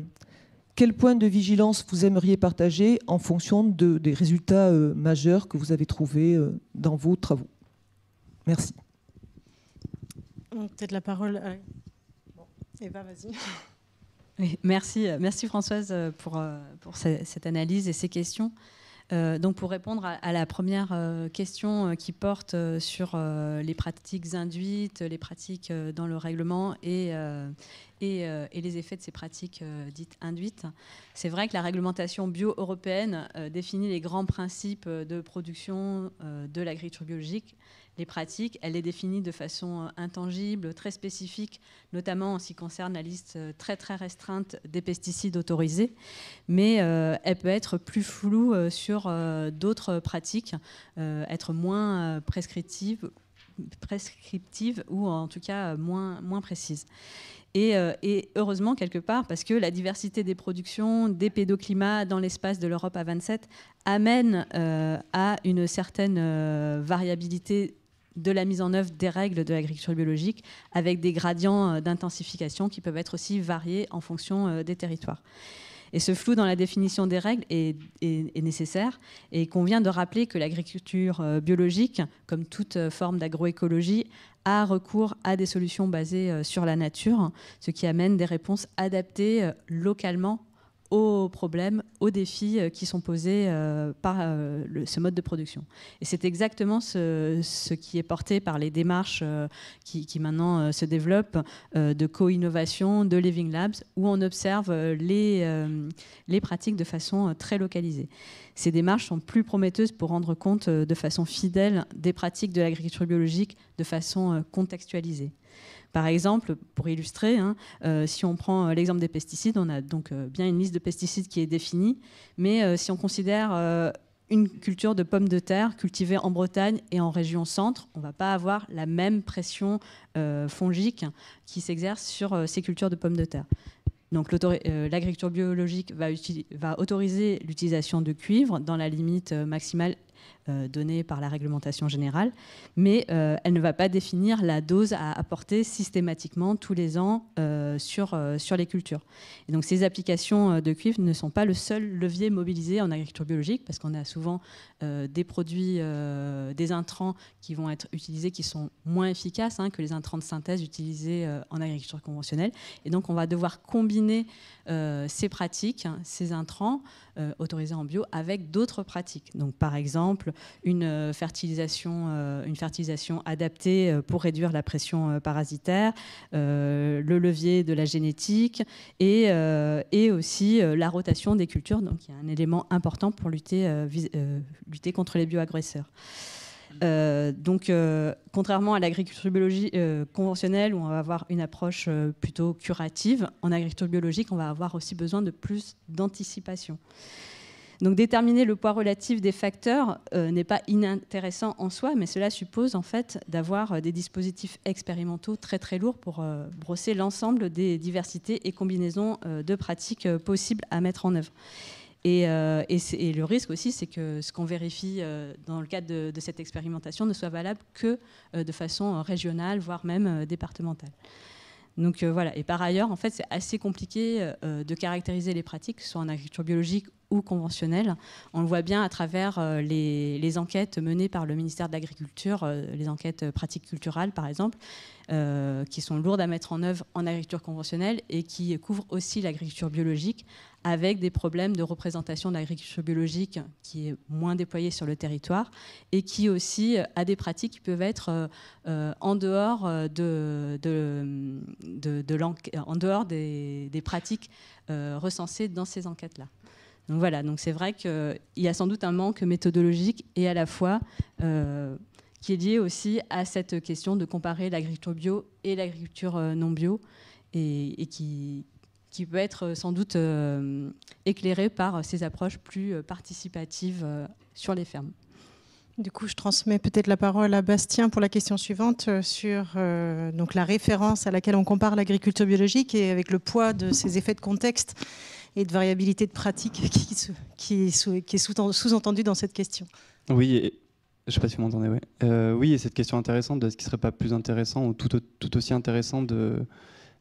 quel point de vigilance vous aimeriez partager en fonction des résultats euh, majeurs que vous avez trouvés dans vos travaux. Merci. Peut-être la parole. Eva, vas-y. merci, merci Françoise pour, pour cette analyse et ces questions. donc pour répondre à, la première question qui porte sur les pratiques induites, les pratiques dans le règlement et, et, et, les effets de ces pratiques dites induites, c'est vrai que la réglementation bio-européenne définit les grands principes de production de l'agriculture biologique les pratiques. Elle les définit de façon euh, intangible, très spécifique, notamment en ce qui concerne la liste euh, très très restreinte des pesticides autorisés. Mais euh, elle peut être plus floue sur d'autres pratiques, être moins prescriptive, prescriptive ou en tout cas moins, moins précise. Et, et, heureusement quelque part, parce que la diversité des productions, des pédoclimats dans l'espace de l'Europe à 27 amène à une certaine variabilité de la mise en œuvre des règles de l'agriculture biologique avec des gradients euh, d'intensification qui peuvent être aussi variés en fonction euh, des territoires. Et ce flou dans la définition des règles est, nécessaire. Et il convient de rappeler que l'agriculture euh, biologique, comme toute forme d'agroécologie, a recours à des solutions basées sur la nature, ce qui amène des réponses adaptées localement aux problèmes, aux défis euh, qui sont posés euh, par euh, ce mode de production. Et c'est exactement ce, qui est porté par les démarches qui, maintenant se développent de co-innovation, de Living Labs, où on observe les, les pratiques de façon très localisée. Ces démarches sont plus prometteuses pour rendre compte de façon fidèle des pratiques de l'agriculture biologique de façon contextualisée. Par exemple, pour illustrer, hein, euh, si on prend euh, l'exemple des pesticides, on a donc euh, bien une liste de pesticides qui est définie, mais si on considère une culture de pommes de terre cultivée en Bretagne et en région centre, on ne va pas avoir la même pression fongique qui s'exerce sur ces cultures de pommes de terre. Donc l'agriculture biologique va, va autoriser l'utilisation de cuivre dans la limite maximale donnée par la réglementation générale, mais euh, elle ne va pas définir la dose à apporter systématiquement tous les ans euh, sur, sur les cultures. Et donc ces applications de cuivre ne sont pas le seul levier mobilisé en agriculture biologique, parce qu'on a souvent des produits, des intrants qui vont être utilisés qui sont moins efficaces hein, que les intrants de synthèse utilisés en agriculture conventionnelle. Et donc on va devoir combiner ces pratiques, hein, ces intrants autorisés en bio, avec d'autres pratiques. Donc par exemple, une euh, fertilisation, euh, une fertilisation adaptée euh, pour réduire la pression parasitaire, le levier de la génétique et, et aussi la rotation des cultures. Donc il y a un élément important pour lutter, lutter contre les bioagresseurs. donc, contrairement à l'agriculture biologique conventionnelle, où on va avoir une approche plutôt curative, en agriculture biologique, on va avoir aussi besoin de plus d'anticipation. Donc déterminer le poids relatif des facteurs euh, n'est pas inintéressant en soi, mais cela suppose en fait d'avoir euh, des dispositifs expérimentaux très très lourds pour euh, brosser l'ensemble des diversités et combinaisons de pratiques possibles à mettre en œuvre. Et, le risque aussi, c'est que ce qu'on vérifie dans le cadre de, de, cette expérimentation ne soit valable que de façon régionale, voire même départementale. Donc. Et par ailleurs, en fait, c'est assez compliqué de caractériser les pratiques, soit en agriculture biologique ou conventionnelles. On le voit bien à travers euh, les, enquêtes menées par le ministère de l'Agriculture, euh, les enquêtes euh, pratiques culturelles par exemple, qui sont lourdes à mettre en œuvre en agriculture conventionnelle et qui couvrent aussi l'agriculture biologique avec des problèmes de représentation de l'agriculture biologique qui est moins déployée sur le territoire et qui aussi a des pratiques qui peuvent être en dehors, de, en dehors des, pratiques recensées dans ces enquêtes-là. Donc voilà, donc c'est vrai qu'il y a sans doute un manque méthodologique et à la fois euh, qui est lié aussi à cette question de comparer l'agriculture bio et l'agriculture euh, non bio et, qui, qui, peut être sans doute euh, éclairé par ces approches plus participatives sur les fermes. Du coup, je transmets peut-être la parole à Bastien pour la question suivante sur donc la référence à laquelle on compare l'agriculture biologique et avec le poids de ces effets de contexte et de variabilité de pratique qui, qui est sous-entendu dans cette question. Oui, je ne sais pas si vous m'entendez. Ouais. Euh, oui, et cette question intéressante de ce qui ne serait pas plus intéressant ou tout, aussi intéressant de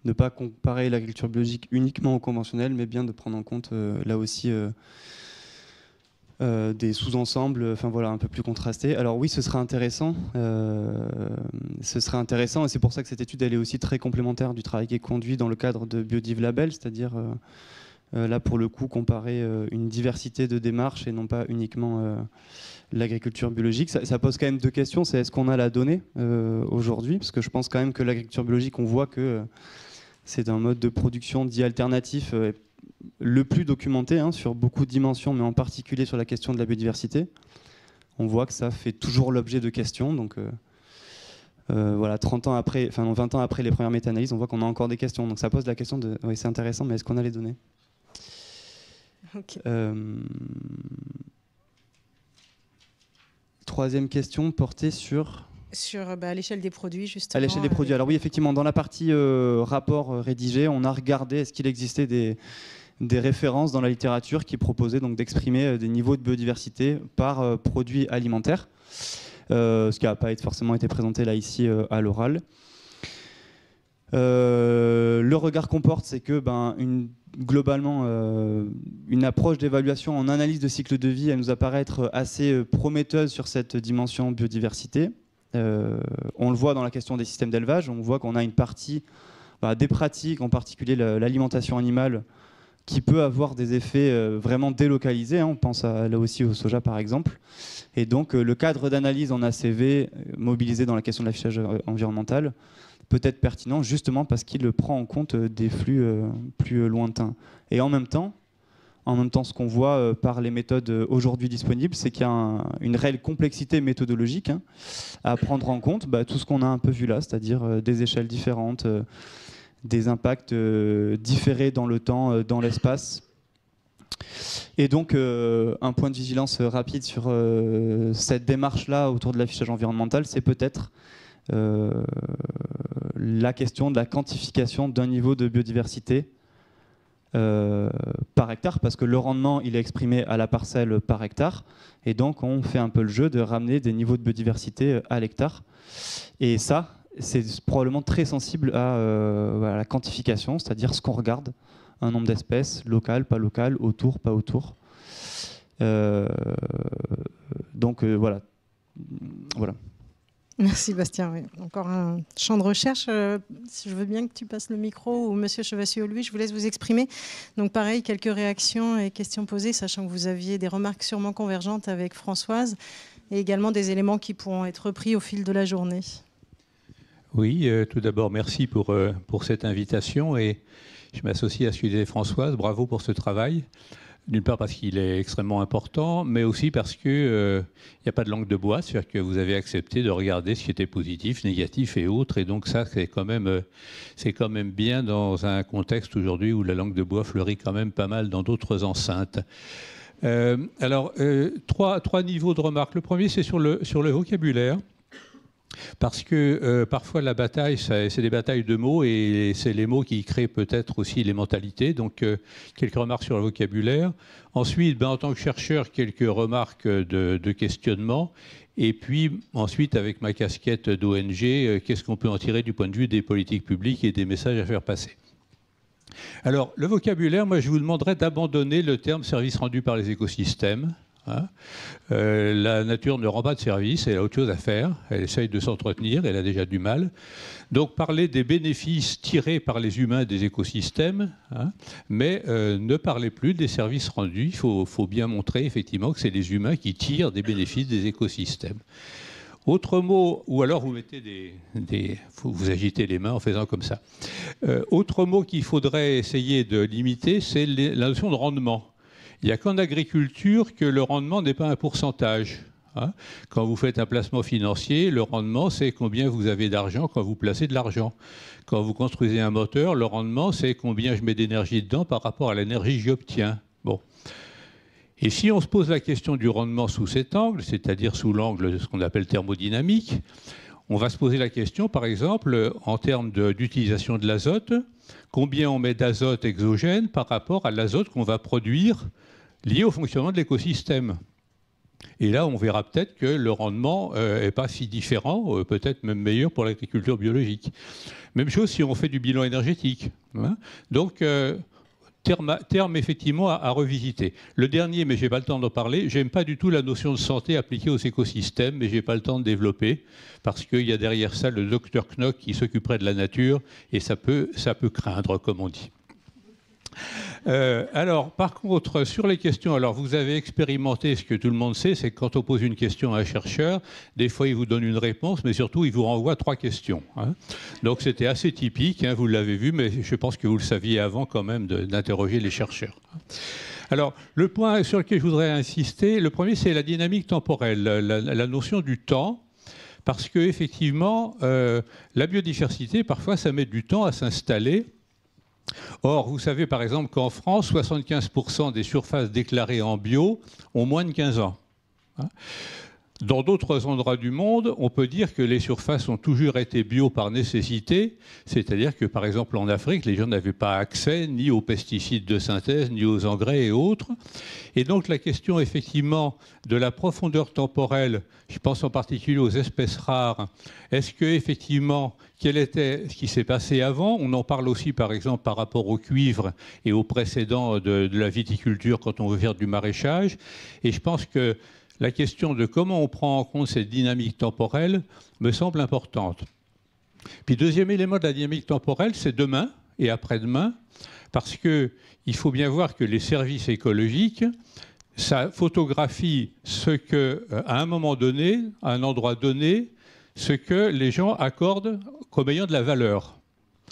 ne pas comparer l'agriculture biologique uniquement au conventionnel, mais bien de prendre en compte euh, là aussi euh, des sous-ensembles, enfin voilà, un peu plus contrastés. Alors oui, ce serait intéressant, ce serait intéressant, et c'est pour ça que cette étude elle est aussi très complémentaire du travail qui est conduit dans le cadre de Biodiv Label, c'est-à-dire là, pour le coup, comparer une diversité de démarches et non pas uniquement l'agriculture biologique. Ça, pose quand même deux questions. C'est est-ce qu'on a la donnée aujourd'hui? Parce que je pense quand même que l'agriculture biologique, on voit que c'est un mode de production dit alternatif le plus documenté hein, sur beaucoup de dimensions, mais en particulier sur la question de la biodiversité. On voit que ça fait toujours l'objet de questions. Donc euh, euh, voilà, 30 ans après, enfin 20 ans après les premières méta-analyses, on voit qu'on a encore des questions. Donc ça pose la question de, oui c'est intéressant, mais est-ce qu'on a les données? Euh, Troisième question portée sur sur bah, l'échelle des produits, justement. À l'échelle des produits. Alors oui, effectivement, dans la partie rapport rédigé, on a regardé est-ce qu'il existait des, des références dans la littérature qui proposaient donc d'exprimer euh, des niveaux de biodiversité par euh, produit alimentaire, euh, ce qui n'a pas forcément été présenté là ici à l'oral. Le regard qu'on porte, c'est que ben, globalement, une approche d'évaluation en analyse de cycle de vie, elle nous apparaît être assez prometteuse sur cette dimension biodiversité. on le voit dans la question des systèmes d'élevage, on voit qu'on a une partie bah, des pratiques, en particulier l'alimentation animale, qui peut avoir des effets euh, vraiment délocalisés. Hein. On pense là aussi au soja par exemple. Et donc euh, le cadre d'analyse en ACV euh, mobilisé dans la question de l'affichage environnemental peut être pertinent justement parce qu'il prend en compte des flux plus lointains. Et en même temps, en même temps, ce qu'on voit par les méthodes aujourd'hui disponibles, c'est qu'il y a une réelle complexité méthodologique hein, à prendre en compte. Bah, tout ce qu'on a un peu vu là, c'est-à-dire des échelles différentes, des impacts euh, différés dans le temps, euh, dans l'espace. Et donc, euh, un point de vigilance rapide sur cette démarche-là autour de l'affichage environnemental, c'est peut-être la question de la quantification d'un niveau de biodiversité par hectare, parce que le rendement, il est exprimé à la parcelle par hectare, et donc on fait un peu le jeu de ramener des niveaux de biodiversité à l'hectare. Et ça, c'est probablement très sensible euh, à, la quantification, c'est-à-dire ce qu'on regarde, un nombre d'espèces, local, pas local, autour, pas autour. Euh, donc euh, voilà. voilà. Merci Bastien. Encore un champ de recherche. je veux bien que tu passes le micro ou Monsieur Chevassier lui, je vous laisse vous exprimer. Donc pareil, quelques réactions et questions posées, sachant que vous aviez des remarques sûrement convergentes avec Françoise et également des éléments qui pourront être repris au fil de la journée. Oui, euh, tout d'abord, merci pour, euh, pour cette invitation et je m'associe à ce que disait Françoise. Bravo pour ce travail. D'une part parce qu'il est extrêmement important, mais aussi parce qu'il n'y euh, a pas de langue de bois, c'est-à-dire que vous avez accepté de regarder ce qui était positif, négatif et autres. Et donc ça, c'est quand, même, même bien dans un contexte aujourd'hui où la langue de bois fleurit quand même pas mal dans d'autres enceintes. alors, trois, niveaux de remarques. Le premier, c'est sur le vocabulaire. Parce que euh, parfois la bataille, c'est des batailles de mots et c'est les mots qui créent peut-être aussi les mentalités. Donc euh, quelques remarques sur le vocabulaire. Ensuite, ben, en tant que chercheur, quelques remarques de, questionnement. Et puis ensuite, avec ma casquette d'ONG, euh, qu'est-ce qu'on peut en tirer du point de vue des politiques publiques et des messages à faire passer? Alors, le vocabulaire, moi, je vous demanderais d'abandonner le terme service rendu par les écosystèmes Hein. Euh, la nature ne rend pas de service, elle a autre chose à faire, elle essaye de s'entretenir, elle a déjà du mal. Donc parler des bénéfices tirés par les humains des écosystèmes, hein, mais euh, ne parlez plus des services rendus, il faut, bien montrer effectivement que c'est les humains qui tirent des bénéfices des écosystèmes. Autre mot, ou alors vous mettez des, vous agitez les mains en faisant comme ça. Euh, autre mot qu'il faudrait essayer de limiter, c'est la notion de rendement. Il n'y a qu'en agriculture que le rendement n'est pas un pourcentage. Hein. Quand vous faites un placement financier, le rendement, c'est combien vous avez d'argent quand vous placez de l'argent. Quand vous construisez un moteur, le rendement, c'est combien je mets d'énergie dedans par rapport à l'énergie que j'obtiens. Et si on se pose la question du rendement sous cet angle, c'est-à-dire sous l'angle de ce qu'on appelle thermodynamique, on va se poser la question, par exemple, en termes d'utilisation de l'azote, combien on met d'azote exogène par rapport à l'azote qu'on va produire lié au fonctionnement de l'écosystème. Et là, on verra peut-être que le rendement n'est euh, pas si différent, euh, peut-être même meilleur pour l'agriculture biologique. Même chose si on fait du bilan énergétique. Hein. Donc, euh, terme, effectivement à, revisiter. Le dernier, mais je n'ai pas le temps d'en parler, j'aime pas du tout la notion de santé appliquée aux écosystèmes, mais je n'ai pas le temps de développer, parce qu'il y a derrière ça le docteur Knock qui s'occuperait de la nature, et ça peut, ça peut craindre, comme on dit. Euh, alors, par contre, sur les questions, alors vous avez expérimenté ce que tout le monde sait, c'est que quand on pose une question à un chercheur, des fois il vous donne une réponse, mais surtout il vous renvoie trois questions. Hein. Donc c'était assez typique, hein, vous l'avez vu, mais je pense que vous le saviez avant quand même d'interroger les chercheurs. Alors, le point sur lequel je voudrais insister, le premier, c'est la dynamique temporelle, la, notion du temps parce que effectivement, euh, la biodiversité, parfois, ça met du temps à s'installer. Or, vous savez par exemple qu'en France, 75% des surfaces déclarées en bio ont moins de 15 ans. Dans d'autres endroits du monde, on peut dire que les surfaces ont toujours été bio par nécessité, c'est-à-dire que par exemple en Afrique, les gens n'avaient pas accès ni aux pesticides de synthèse, ni aux engrais et autres. Et donc la question effectivement de la profondeur temporelle, je pense en particulier aux espèces rares, est-ce que effectivement, quel était ce qui s'est passé avant? On en parle aussi par exemple par rapport au cuivre et aux précédents de, de la viticulture quand on veut faire du maraîchage. Et je pense que la question de comment on prend en compte cette dynamique temporelle me semble importante. Puis deuxième élément de la dynamique temporelle, c'est demain et après-demain, parce qu'il faut bien voir que les services écologiques, ça photographie ce que, euh, à un moment donné, à un endroit donné, ce que les gens accordent comme ayant de la valeur.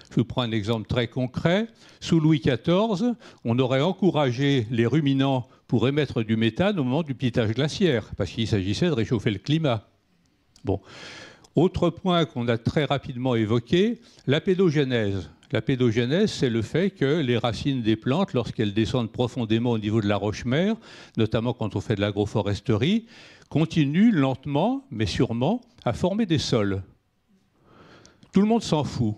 Je vous prends un exemple très concret. Sous Louis XIV, on aurait encouragé les ruminants pour émettre du méthane au moment du pitage glaciaire, parce qu'il s'agissait de réchauffer le climat. Bon. Autre point qu'on a très rapidement évoqué, la pédogénèse. La pédogénèse, c'est le fait que les racines des plantes, lorsqu'elles descendent profondément au niveau de la roche-mère, notamment quand on fait de l'agroforesterie, continuent lentement, mais sûrement, à former des sols. Tout le monde s'en fout.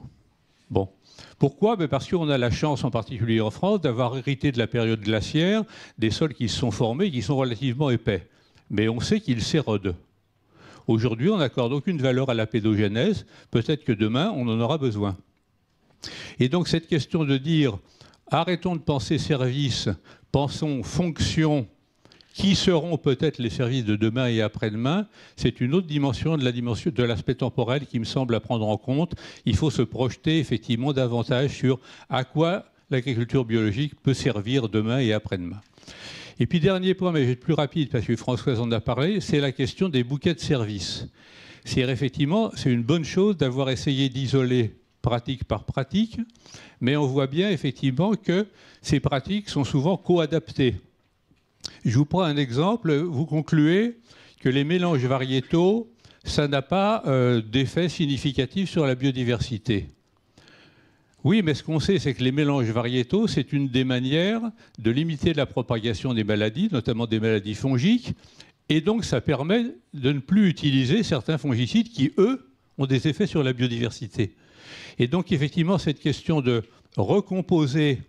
Bon. Pourquoi? Ben, Parce qu'on a la chance, en particulier en France, d'avoir hérité de la période glaciaire des sols qui se sont formés, qui sont relativement épais. Mais on sait qu'ils s'érodent. Aujourd'hui, on n'accorde aucune valeur à la pédogénèse. Peut-être que demain, on en aura besoin. Et donc cette question de dire arrêtons de penser service, pensons fonction qui seront peut-être les services de demain et après-demain, c'est une autre dimension de l'aspect temporel qui me semble à prendre en compte. Il faut se projeter effectivement davantage sur à quoi l'agriculture biologique peut servir demain et après-demain. Et puis dernier point, mais je vais être plus rapide parce que Françoise en a parlé, c'est la question des bouquets de services. C'est effectivement, c'est une bonne chose d'avoir essayé d'isoler pratique par pratique, mais on voit bien effectivement que ces pratiques sont souvent co-adaptées. Je vous prends un exemple. Vous concluez que les mélanges variétaux, ça n'a pas euh, d'effet significatif sur la biodiversité. Oui, mais ce qu'on sait, c'est que les mélanges variétaux, c'est une des manières de limiter la propagation des maladies, notamment des maladies fongiques, et donc ça permet de ne plus utiliser certains fongicides qui, eux, ont des effets sur la biodiversité. Et donc, effectivement, cette question de recomposer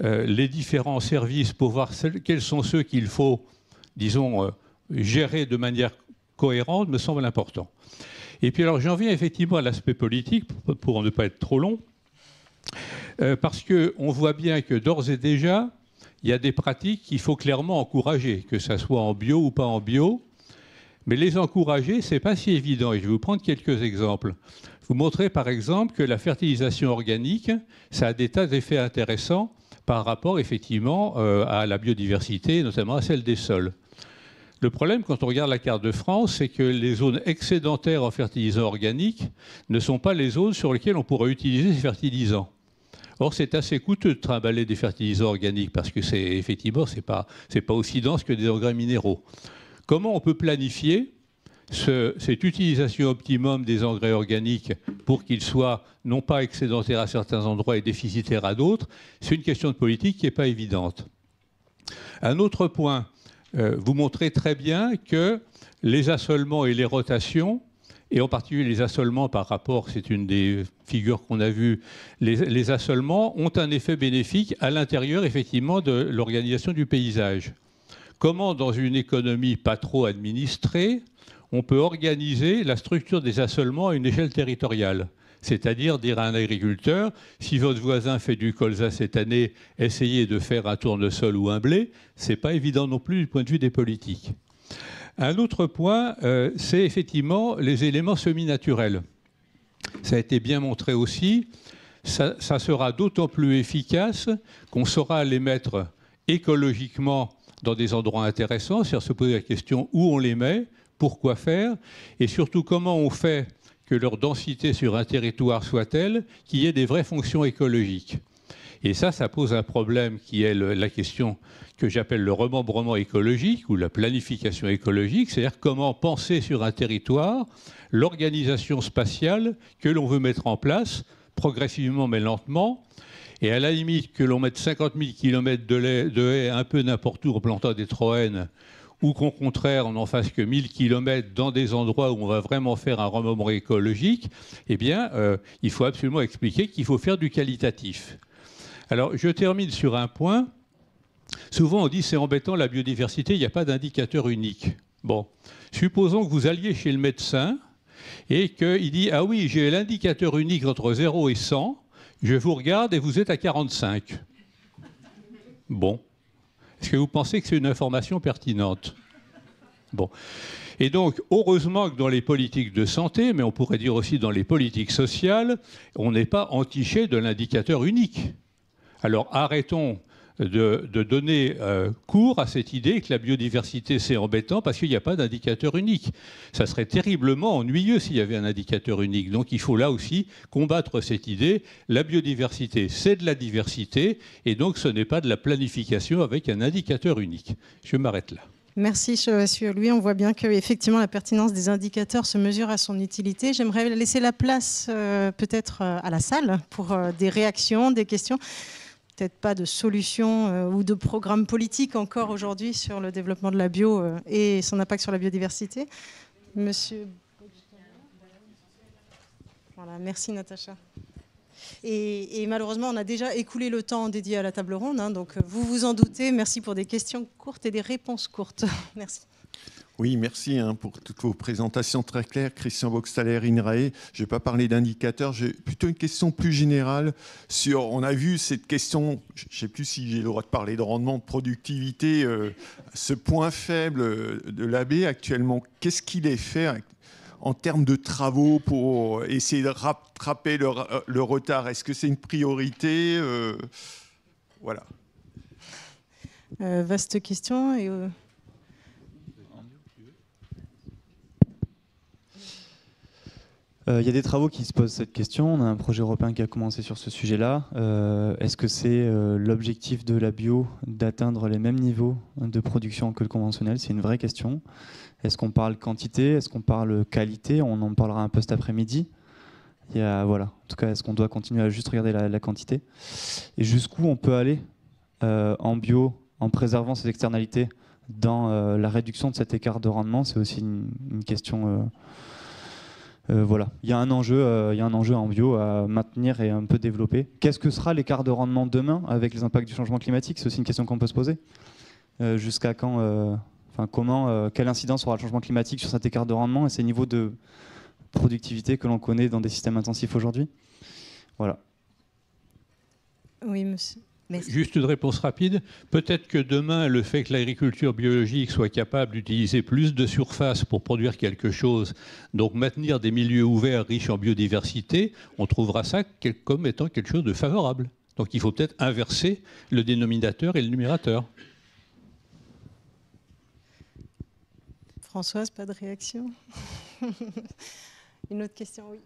les différents services pour voir quels sont ceux qu'il faut, disons, euh, gérer de manière cohérente me semble important. Et puis alors j'en viens effectivement à l'aspect politique, pour ne pas être trop long, euh, parce qu'on voit bien que d'ores et déjà, il y a des pratiques qu'il faut clairement encourager, que ce soit en bio ou pas en bio. Mais les encourager, ce n'est pas si évident. Et je vais vous prendre quelques exemples. Vous montrez par exemple que la fertilisation organique, ça a des tas d'effets intéressants par rapport effectivement euh, à la biodiversité, notamment à celle des sols. Le problème, quand on regarde la carte de France, c'est que les zones excédentaires en fertilisants organiques ne sont pas les zones sur lesquelles on pourrait utiliser ces fertilisants. Or, c'est assez coûteux de trimballer des fertilisants organiques parce que effectivement, c'est pas, pas aussi dense que des engrais minéraux. Comment on peut planifier cette utilisation optimum des engrais organiques pour qu'ils soient non pas excédentaires à certains endroits et déficitaires à d'autres, c'est une question de politique qui n'est pas évidente. Un autre point, euh, vous montrez très bien que les assolements et les rotations, et en particulier les assolements par rapport, c'est une des figures qu'on a vues, les, les assolements ont un effet bénéfique à l'intérieur effectivement de l'organisation du paysage. Comment dans une économie pas trop administrée, on peut organiser la structure des assolements à une échelle territoriale. C'est-à-dire dire à un agriculteur, si votre voisin fait du colza cette année, essayez de faire un tournesol ou un blé. Ce n'est pas évident non plus du point de vue des politiques. Un autre point, euh, c'est effectivement les éléments semi-naturels. Ça a été bien montré aussi. ça, sera d'autant plus efficace qu'on saura les mettre écologiquement dans des endroits intéressants, c'est-à-dire se poser la question où on les met, pourquoi faire, et surtout comment on fait que leur densité sur un territoire soit telle qu'il y ait des vraies fonctions écologiques. Et ça, ça pose un problème qui est la question que j'appelle le remembrement écologique ou la planification écologique, c'est-à-dire comment penser sur un territoire l'organisation spatiale que l'on veut mettre en place progressivement mais lentement. Et à la limite que l'on mette 50 000 km de, haies un peu n'importe où en plantant des troènes, ou qu'au contraire on n'en fasse que 1000 km dans des endroits où on va vraiment faire un remembrement écologique, eh bien, euh, il faut absolument expliquer qu'il faut faire du qualitatif. Alors, je termine sur un point. Souvent, on dit c'est embêtant la biodiversité, il n'y a pas d'indicateur unique. Bon, supposons que vous alliez chez le médecin et qu'il dit Ah oui, j'ai l'indicateur unique entre 0 et 100, je vous regarde et vous êtes à 45. Bon. Est-ce que vous pensez que c'est une information pertinente? Bon. Et donc, heureusement que dans les politiques de santé, mais on pourrait dire aussi dans les politiques sociales, on n'est pas entiché de l'indicateur unique. Alors arrêtons de, donner euh, cours à cette idée que la biodiversité c'est embêtant parce qu'il n'y a pas d'indicateur unique. Ça serait terriblement ennuyeux s'il y avait un indicateur unique. Donc il faut là aussi combattre cette idée. La biodiversité c'est de la diversité et donc ce n'est pas de la planification avec un indicateur unique. Je m'arrête là. Merci, monsieur Louis. On voit bien que effectivement la pertinence des indicateurs se mesure à son utilité. J'aimerais laisser la place euh, peut-être euh, à la salle pour des réactions, des questions peut-être pas de solution euh, ou de programme politique encore aujourd'hui sur le développement de la bio euh, et son impact sur la biodiversité. Monsieur. Voilà, merci Natacha. Et, malheureusement, on a déjà écoulé le temps dédié à la table ronde, hein, donc vous vous en doutez. Merci pour des questions courtes et des réponses courtes. Merci. Oui, merci hein, pour toutes vos présentations très claires. Christian Boxtaler, INRAE. Je n'ai pas parlé d'indicateurs, j'ai plutôt une question plus générale sur, on a vu cette question, je ne sais plus si j'ai le droit de parler de rendement, de productivité, euh, ce point faible de l'AB actuellement, qu'est-ce qu'il est fait en termes de travaux pour essayer de rattraper le, retard? Est-ce que c'est une priorité euh, Voilà. Euh, vaste question. Et, Euh, il y a des travaux qui se posent cette question. On a un projet européen qui a commencé sur ce sujet-là. Euh, est-ce que c'est euh, l'objectif de la bio d'atteindre les mêmes niveaux de production que le conventionnel? C'est une vraie question. Est-ce qu'on parle quantité? Est-ce qu'on parle qualité? On en parlera un peu cet après-midi. Voilà. En tout cas, est-ce qu'on doit continuer à juste regarder la, quantité? Et jusqu'où on peut aller en bio en préservant ces externalités dans la réduction de cet écart de rendement? C'est aussi une question euh, voilà, il y a un enjeu, euh, il y a un enjeu en bio à maintenir et un peu développer. Qu'est-ce que sera l'écart de rendement demain avec les impacts du changement climatique? C'est aussi une question qu'on peut se poser. Euh, jusqu'à quand, comment, quelle incidence aura le changement climatique sur cet écart de rendement et ces niveaux de productivité que l'on connaît dans des systèmes intensifs aujourd'hui? Voilà. Oui, monsieur. Juste une réponse rapide. Peut-être que demain, le fait que l'agriculture biologique soit capable d'utiliser plus de surface pour produire quelque chose, donc maintenir des milieux ouverts riches en biodiversité, on trouvera ça comme étant quelque chose de favorable. Donc il faut peut-être inverser le dénominateur et le numérateur. Françoise, pas de réaction? Une autre question, oui.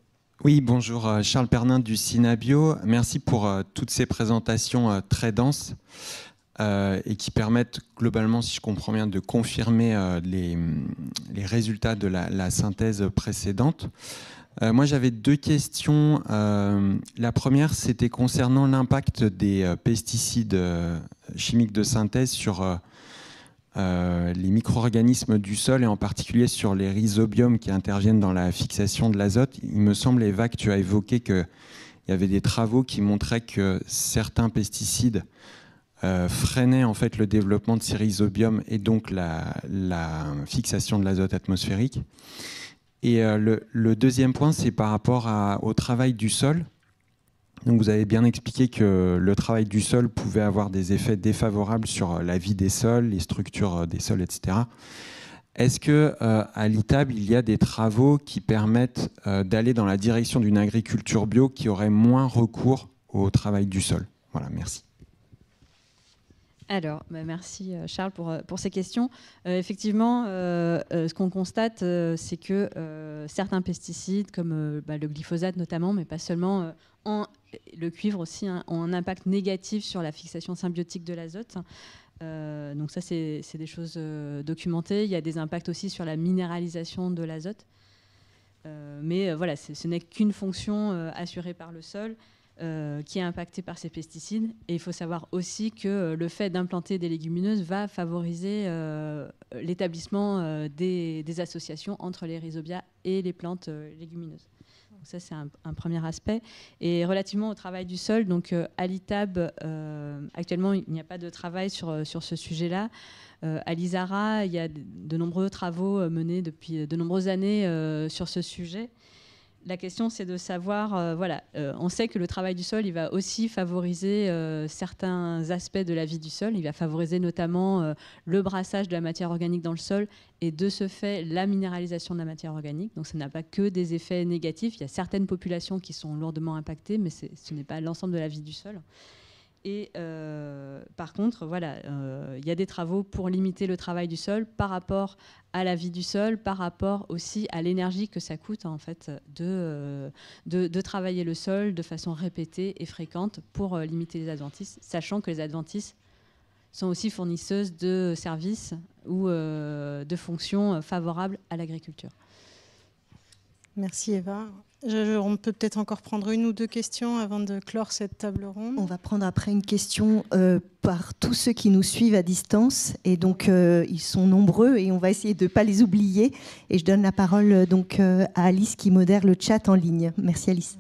Oui, bonjour, euh, Charles Pernin du Synabio. Merci pour euh, toutes ces présentations euh, très denses et qui permettent globalement, si je comprends bien, de confirmer les, résultats de la, synthèse précédente. moi, j'avais deux questions. la première, c'était concernant l'impact des pesticides chimiques de synthèse sur euh, les micro-organismes du sol et en particulier sur les rhizobiums qui interviennent dans la fixation de l'azote. Il me semble, Eva, que tu as évoqué qu'il y avait des travaux qui montraient que certains pesticides euh, freinaient en fait le développement de ces rhizobiums et donc la, fixation de l'azote atmosphérique. Et euh, le, deuxième point, c'est par rapport au travail du sol. Donc vous avez bien expliqué que le travail du sol pouvait avoir des effets défavorables sur la vie des sols, les structures des sols, etc. Est-ce que à l'ITAB, il y a des travaux qui permettent d'aller dans la direction d'une agriculture bio qui aurait moins recours au travail du sol? Voilà, merci. Alors, bah, merci euh, Charles pour, euh, pour ces questions. Euh, effectivement, ce qu'on constate, c'est que certains pesticides, comme bah, le glyphosate notamment, mais pas seulement, le cuivre aussi, hein, ont un impact négatif sur la fixation symbiotique de l'azote. donc ça, c'est des choses documentées. Il y a des impacts aussi sur la minéralisation de l'azote. mais voilà, ce n'est qu'une fonction assurée par le sol. Euh, qui est impacté par ces pesticides. Et il faut savoir aussi que euh, le fait d'implanter des légumineuses va favoriser euh, l'établissement des, associations entre les rhizobia et les plantes légumineuses. Ça, c'est un, premier aspect. Et relativement au travail du sol, donc à l'ITAB, actuellement, il n'y a pas de travail sur, sur ce sujet-là. à l'ISARA, il y a de nombreux travaux menés depuis de nombreuses années sur ce sujet la question, c'est de savoir, euh, voilà, euh, on sait que le travail du sol, il va aussi favoriser euh, certains aspects de la vie du sol. Il va favoriser notamment le brassage de la matière organique dans le sol et de ce fait la minéralisation de la matière organique. Donc ça n'a pas que des effets négatifs. Il y a certaines populations qui sont lourdement impactées, mais ce n'est pas l'ensemble de la vie du sol. Et euh, par contre, voilà, euh, il y a des travaux pour limiter le travail du sol par rapport à la vie du sol, par rapport aussi à l'énergie que ça coûte en fait de, euh, de, travailler le sol de façon répétée et fréquente pour limiter les adventices, sachant que les adventices sont aussi fournisseuses de services ou de fonctions favorables à l'agriculture. Merci Eva on peut peut-être encore prendre une ou deux questions avant de clore cette table ronde. On va prendre après une question euh, par tous ceux qui nous suivent à distance. Et donc, euh, ils sont nombreux et on va essayer de ne pas les oublier. Et je donne la parole euh, donc, à Alice qui modère le chat en ligne. Merci Alice.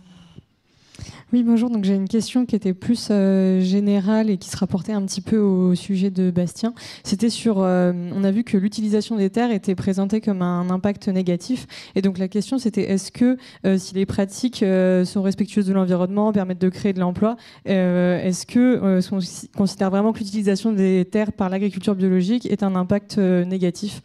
Oui, bonjour. Donc j'ai une question qui était plus euh, générale et qui se rapportait un petit peu au sujet de Bastien. C'était sur, euh, on a vu que l'utilisation des terres était présentée comme un impact négatif. Et donc la question c'était, est-ce que euh, si les pratiques sont respectueuses de l'environnement, permettent de créer de l'emploi, est-ce que on considère vraiment que l'utilisation des terres par l'agriculture biologique est un impact négatif?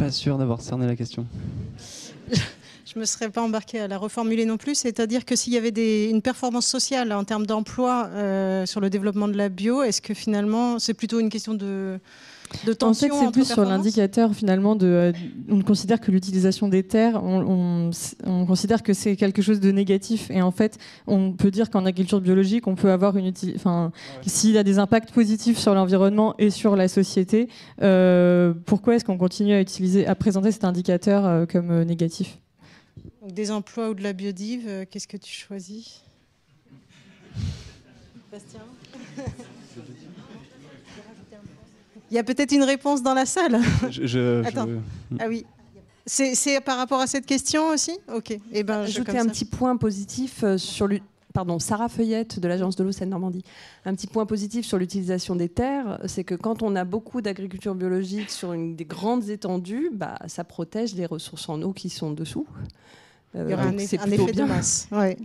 Pas sûr d'avoir cerné la question. Je ne me serais pas embarqué à la reformuler non plus. C'est-à-dire que s'il y avait une performance sociale en termes d'emploi euh, sur le développement de la bio, est-ce que finalement c'est plutôt une question de, de tension En fait, c'est plus sur l'indicateur finalement de. Euh, on considère que l'utilisation des terres, on, considère que c'est quelque chose de négatif. Et en fait, on peut dire qu'en agriculture biologique, on peut avoir une. Enfin, s'il y a des impacts positifs sur l'environnement et sur la société, euh, pourquoi est-ce qu'on continue à utiliser, à présenter cet indicateur euh, comme négatif? Des emplois ou de la biodive, qu'est-ce que tu choisis? Bastien? Il y a peut-être une réponse dans la salle. Je, Attends. Ah oui. C'est par rapport à cette question aussi? Ok. Et eh ben, Ajouter un petit point positif euh, sur le. Pardon, Sarah Feuillette de l'agence de l'eau Seine-Normandie. Un petit point positif sur l'utilisation des terres, c'est que quand on a beaucoup d'agriculture biologique sur une, des grandes étendues, bah, ça protège les ressources en eau qui sont dessous. Euh, Il y aura un, effet, de masse. Ouais.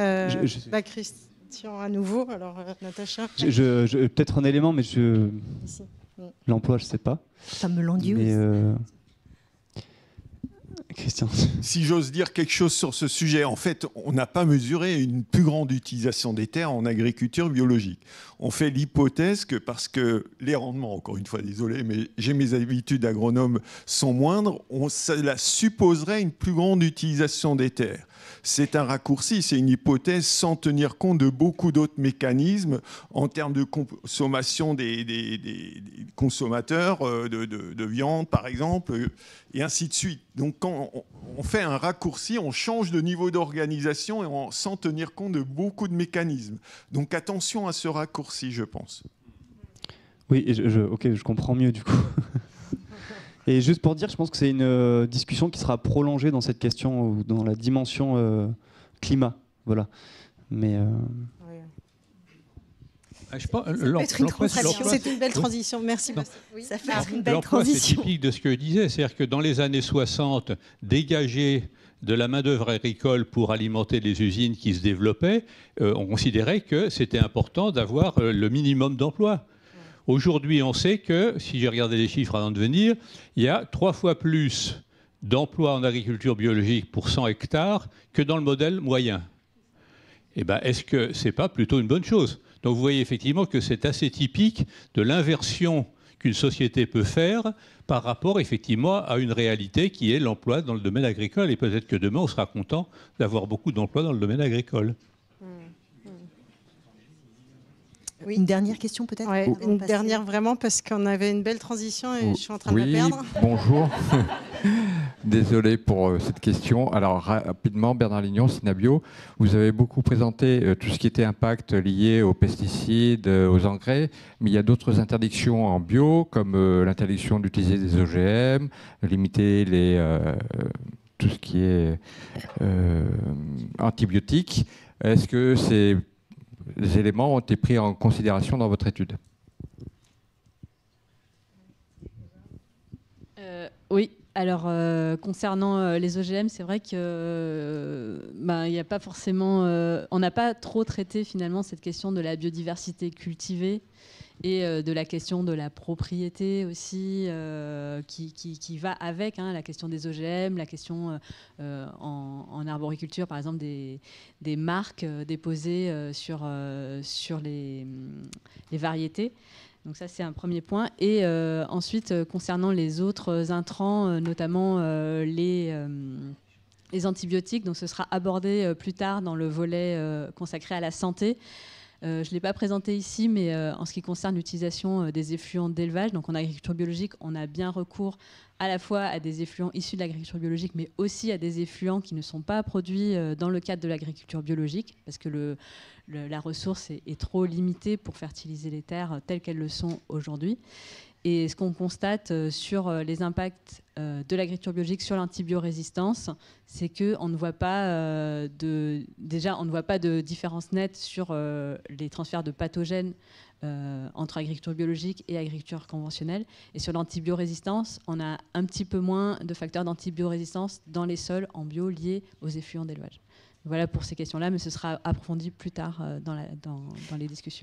Euh, bah, Christian, à nouveau. Alors, Natacha. Peut-être un élément, mais je. L'emploi, je ne sais pas. Ça me l'enduit. Christian. Si j'ose dire quelque chose sur ce sujet, en fait, on n'a pas mesuré une plus grande utilisation des terres en agriculture biologique. On fait l'hypothèse que parce que les rendements, encore une fois, désolé, mais j'ai mes habitudes agronomes, sont moindres, on, cela supposerait une plus grande utilisation des terres c'est un raccourci, c'est une hypothèse sans tenir compte de beaucoup d'autres mécanismes en termes de consommation des, consommateurs euh, de, viande, par exemple, et ainsi de suite. Donc quand on fait un raccourci, on change de niveau d'organisation et sans tenir compte de beaucoup de mécanismes. Donc attention à ce raccourci, je pense. Oui, ok, je comprends mieux du coup. Et juste pour dire, je pense que c'est une euh, discussion qui sera prolongée dans cette question ou dans la dimension euh, climat. Voilà. Mais. Euh, je pense- une transition. l'emploi- C'est une belle transition. Merci. Oui. Ça fait une belle L'emploi, c'est transition. typique de ce que je disais, c'est-à-dire que dans les années 60, dégager de la main-d'œuvre agricole pour alimenter les usines qui se développaient, euh, on considérait que c'était important d'avoir euh, le minimum d'emplois. Aujourd'hui, on sait que, si j'ai regardé les chiffres avant de venir, il y a trois fois plus d'emplois en agriculture biologique pour 100 hectares que dans le modèle moyen. Eh ben, est-ce que ce n'est pas plutôt une bonne chose? Donc vous voyez effectivement que c'est assez typique de l'inversion qu'une société peut faire par rapport effectivement à une réalité qui est l'emploi dans le domaine agricole. Et peut-être que demain, on sera content d'avoir beaucoup d'emplois dans le domaine agricole. Oui. Une dernière question peut-être Ouais, une passer- dernière vraiment parce qu'on avait une belle transition et Oh, je suis en train de la perdre. bonjour. Désolé pour euh, cette question. Alors rapidement, Bernard Lignon, Synabio, vous avez beaucoup présenté euh, tout ce qui était impact lié aux pesticides, euh, aux engrais, mais il y a d'autres interdictions en bio, comme l'interdiction d'utiliser des OGM, limiter les, tout ce qui est antibiotiques. Est-ce que ces éléments ont été pris en considération dans votre étude? Oui. Alors, euh, concernant euh, les OGM, c'est vrai que euh, n'y a pas forcément, euh, on n'a pas trop traité finalement cette question de la biodiversité cultivée et de la question de la propriété aussi, qui, va avec hein, la question des OGM, la question en, arboriculture, par exemple, des, marques déposées sur, les variétés. Donc ça, c'est un premier point. Et euh, ensuite, euh, concernant les autres intrants, euh, notamment les, les antibiotiques, donc ce sera abordé plus tard dans le volet consacré à la santé. Euh, je ne l'ai pas présenté ici, mais euh, en ce qui concerne l'utilisation euh, des effluents d'élevage, donc en agriculture biologique, on a bien recours à la fois à des effluents issus de l'agriculture biologique, mais aussi à des effluents qui ne sont pas produits dans le cadre de l'agriculture biologique, parce que la ressource est, trop limitée pour fertiliser les terres telles qu'elles le sont aujourd'hui. Et ce qu'on constate euh, sur euh, les impacts euh, de l'agriculture biologique sur l'antibiorésistance, c'est que on ne voit pas de déjà on ne voit pas de différence nette sur les transferts de pathogènes entre agriculture biologique et agriculture conventionnelle. Et sur l'antibiorésistance, on a un petit peu moins de facteurs d'antibiorésistance dans les sols en bio liés aux effluents d'élevage. Voilà pour ces questions-là, mais ce sera approfondi plus tard dans les discussions.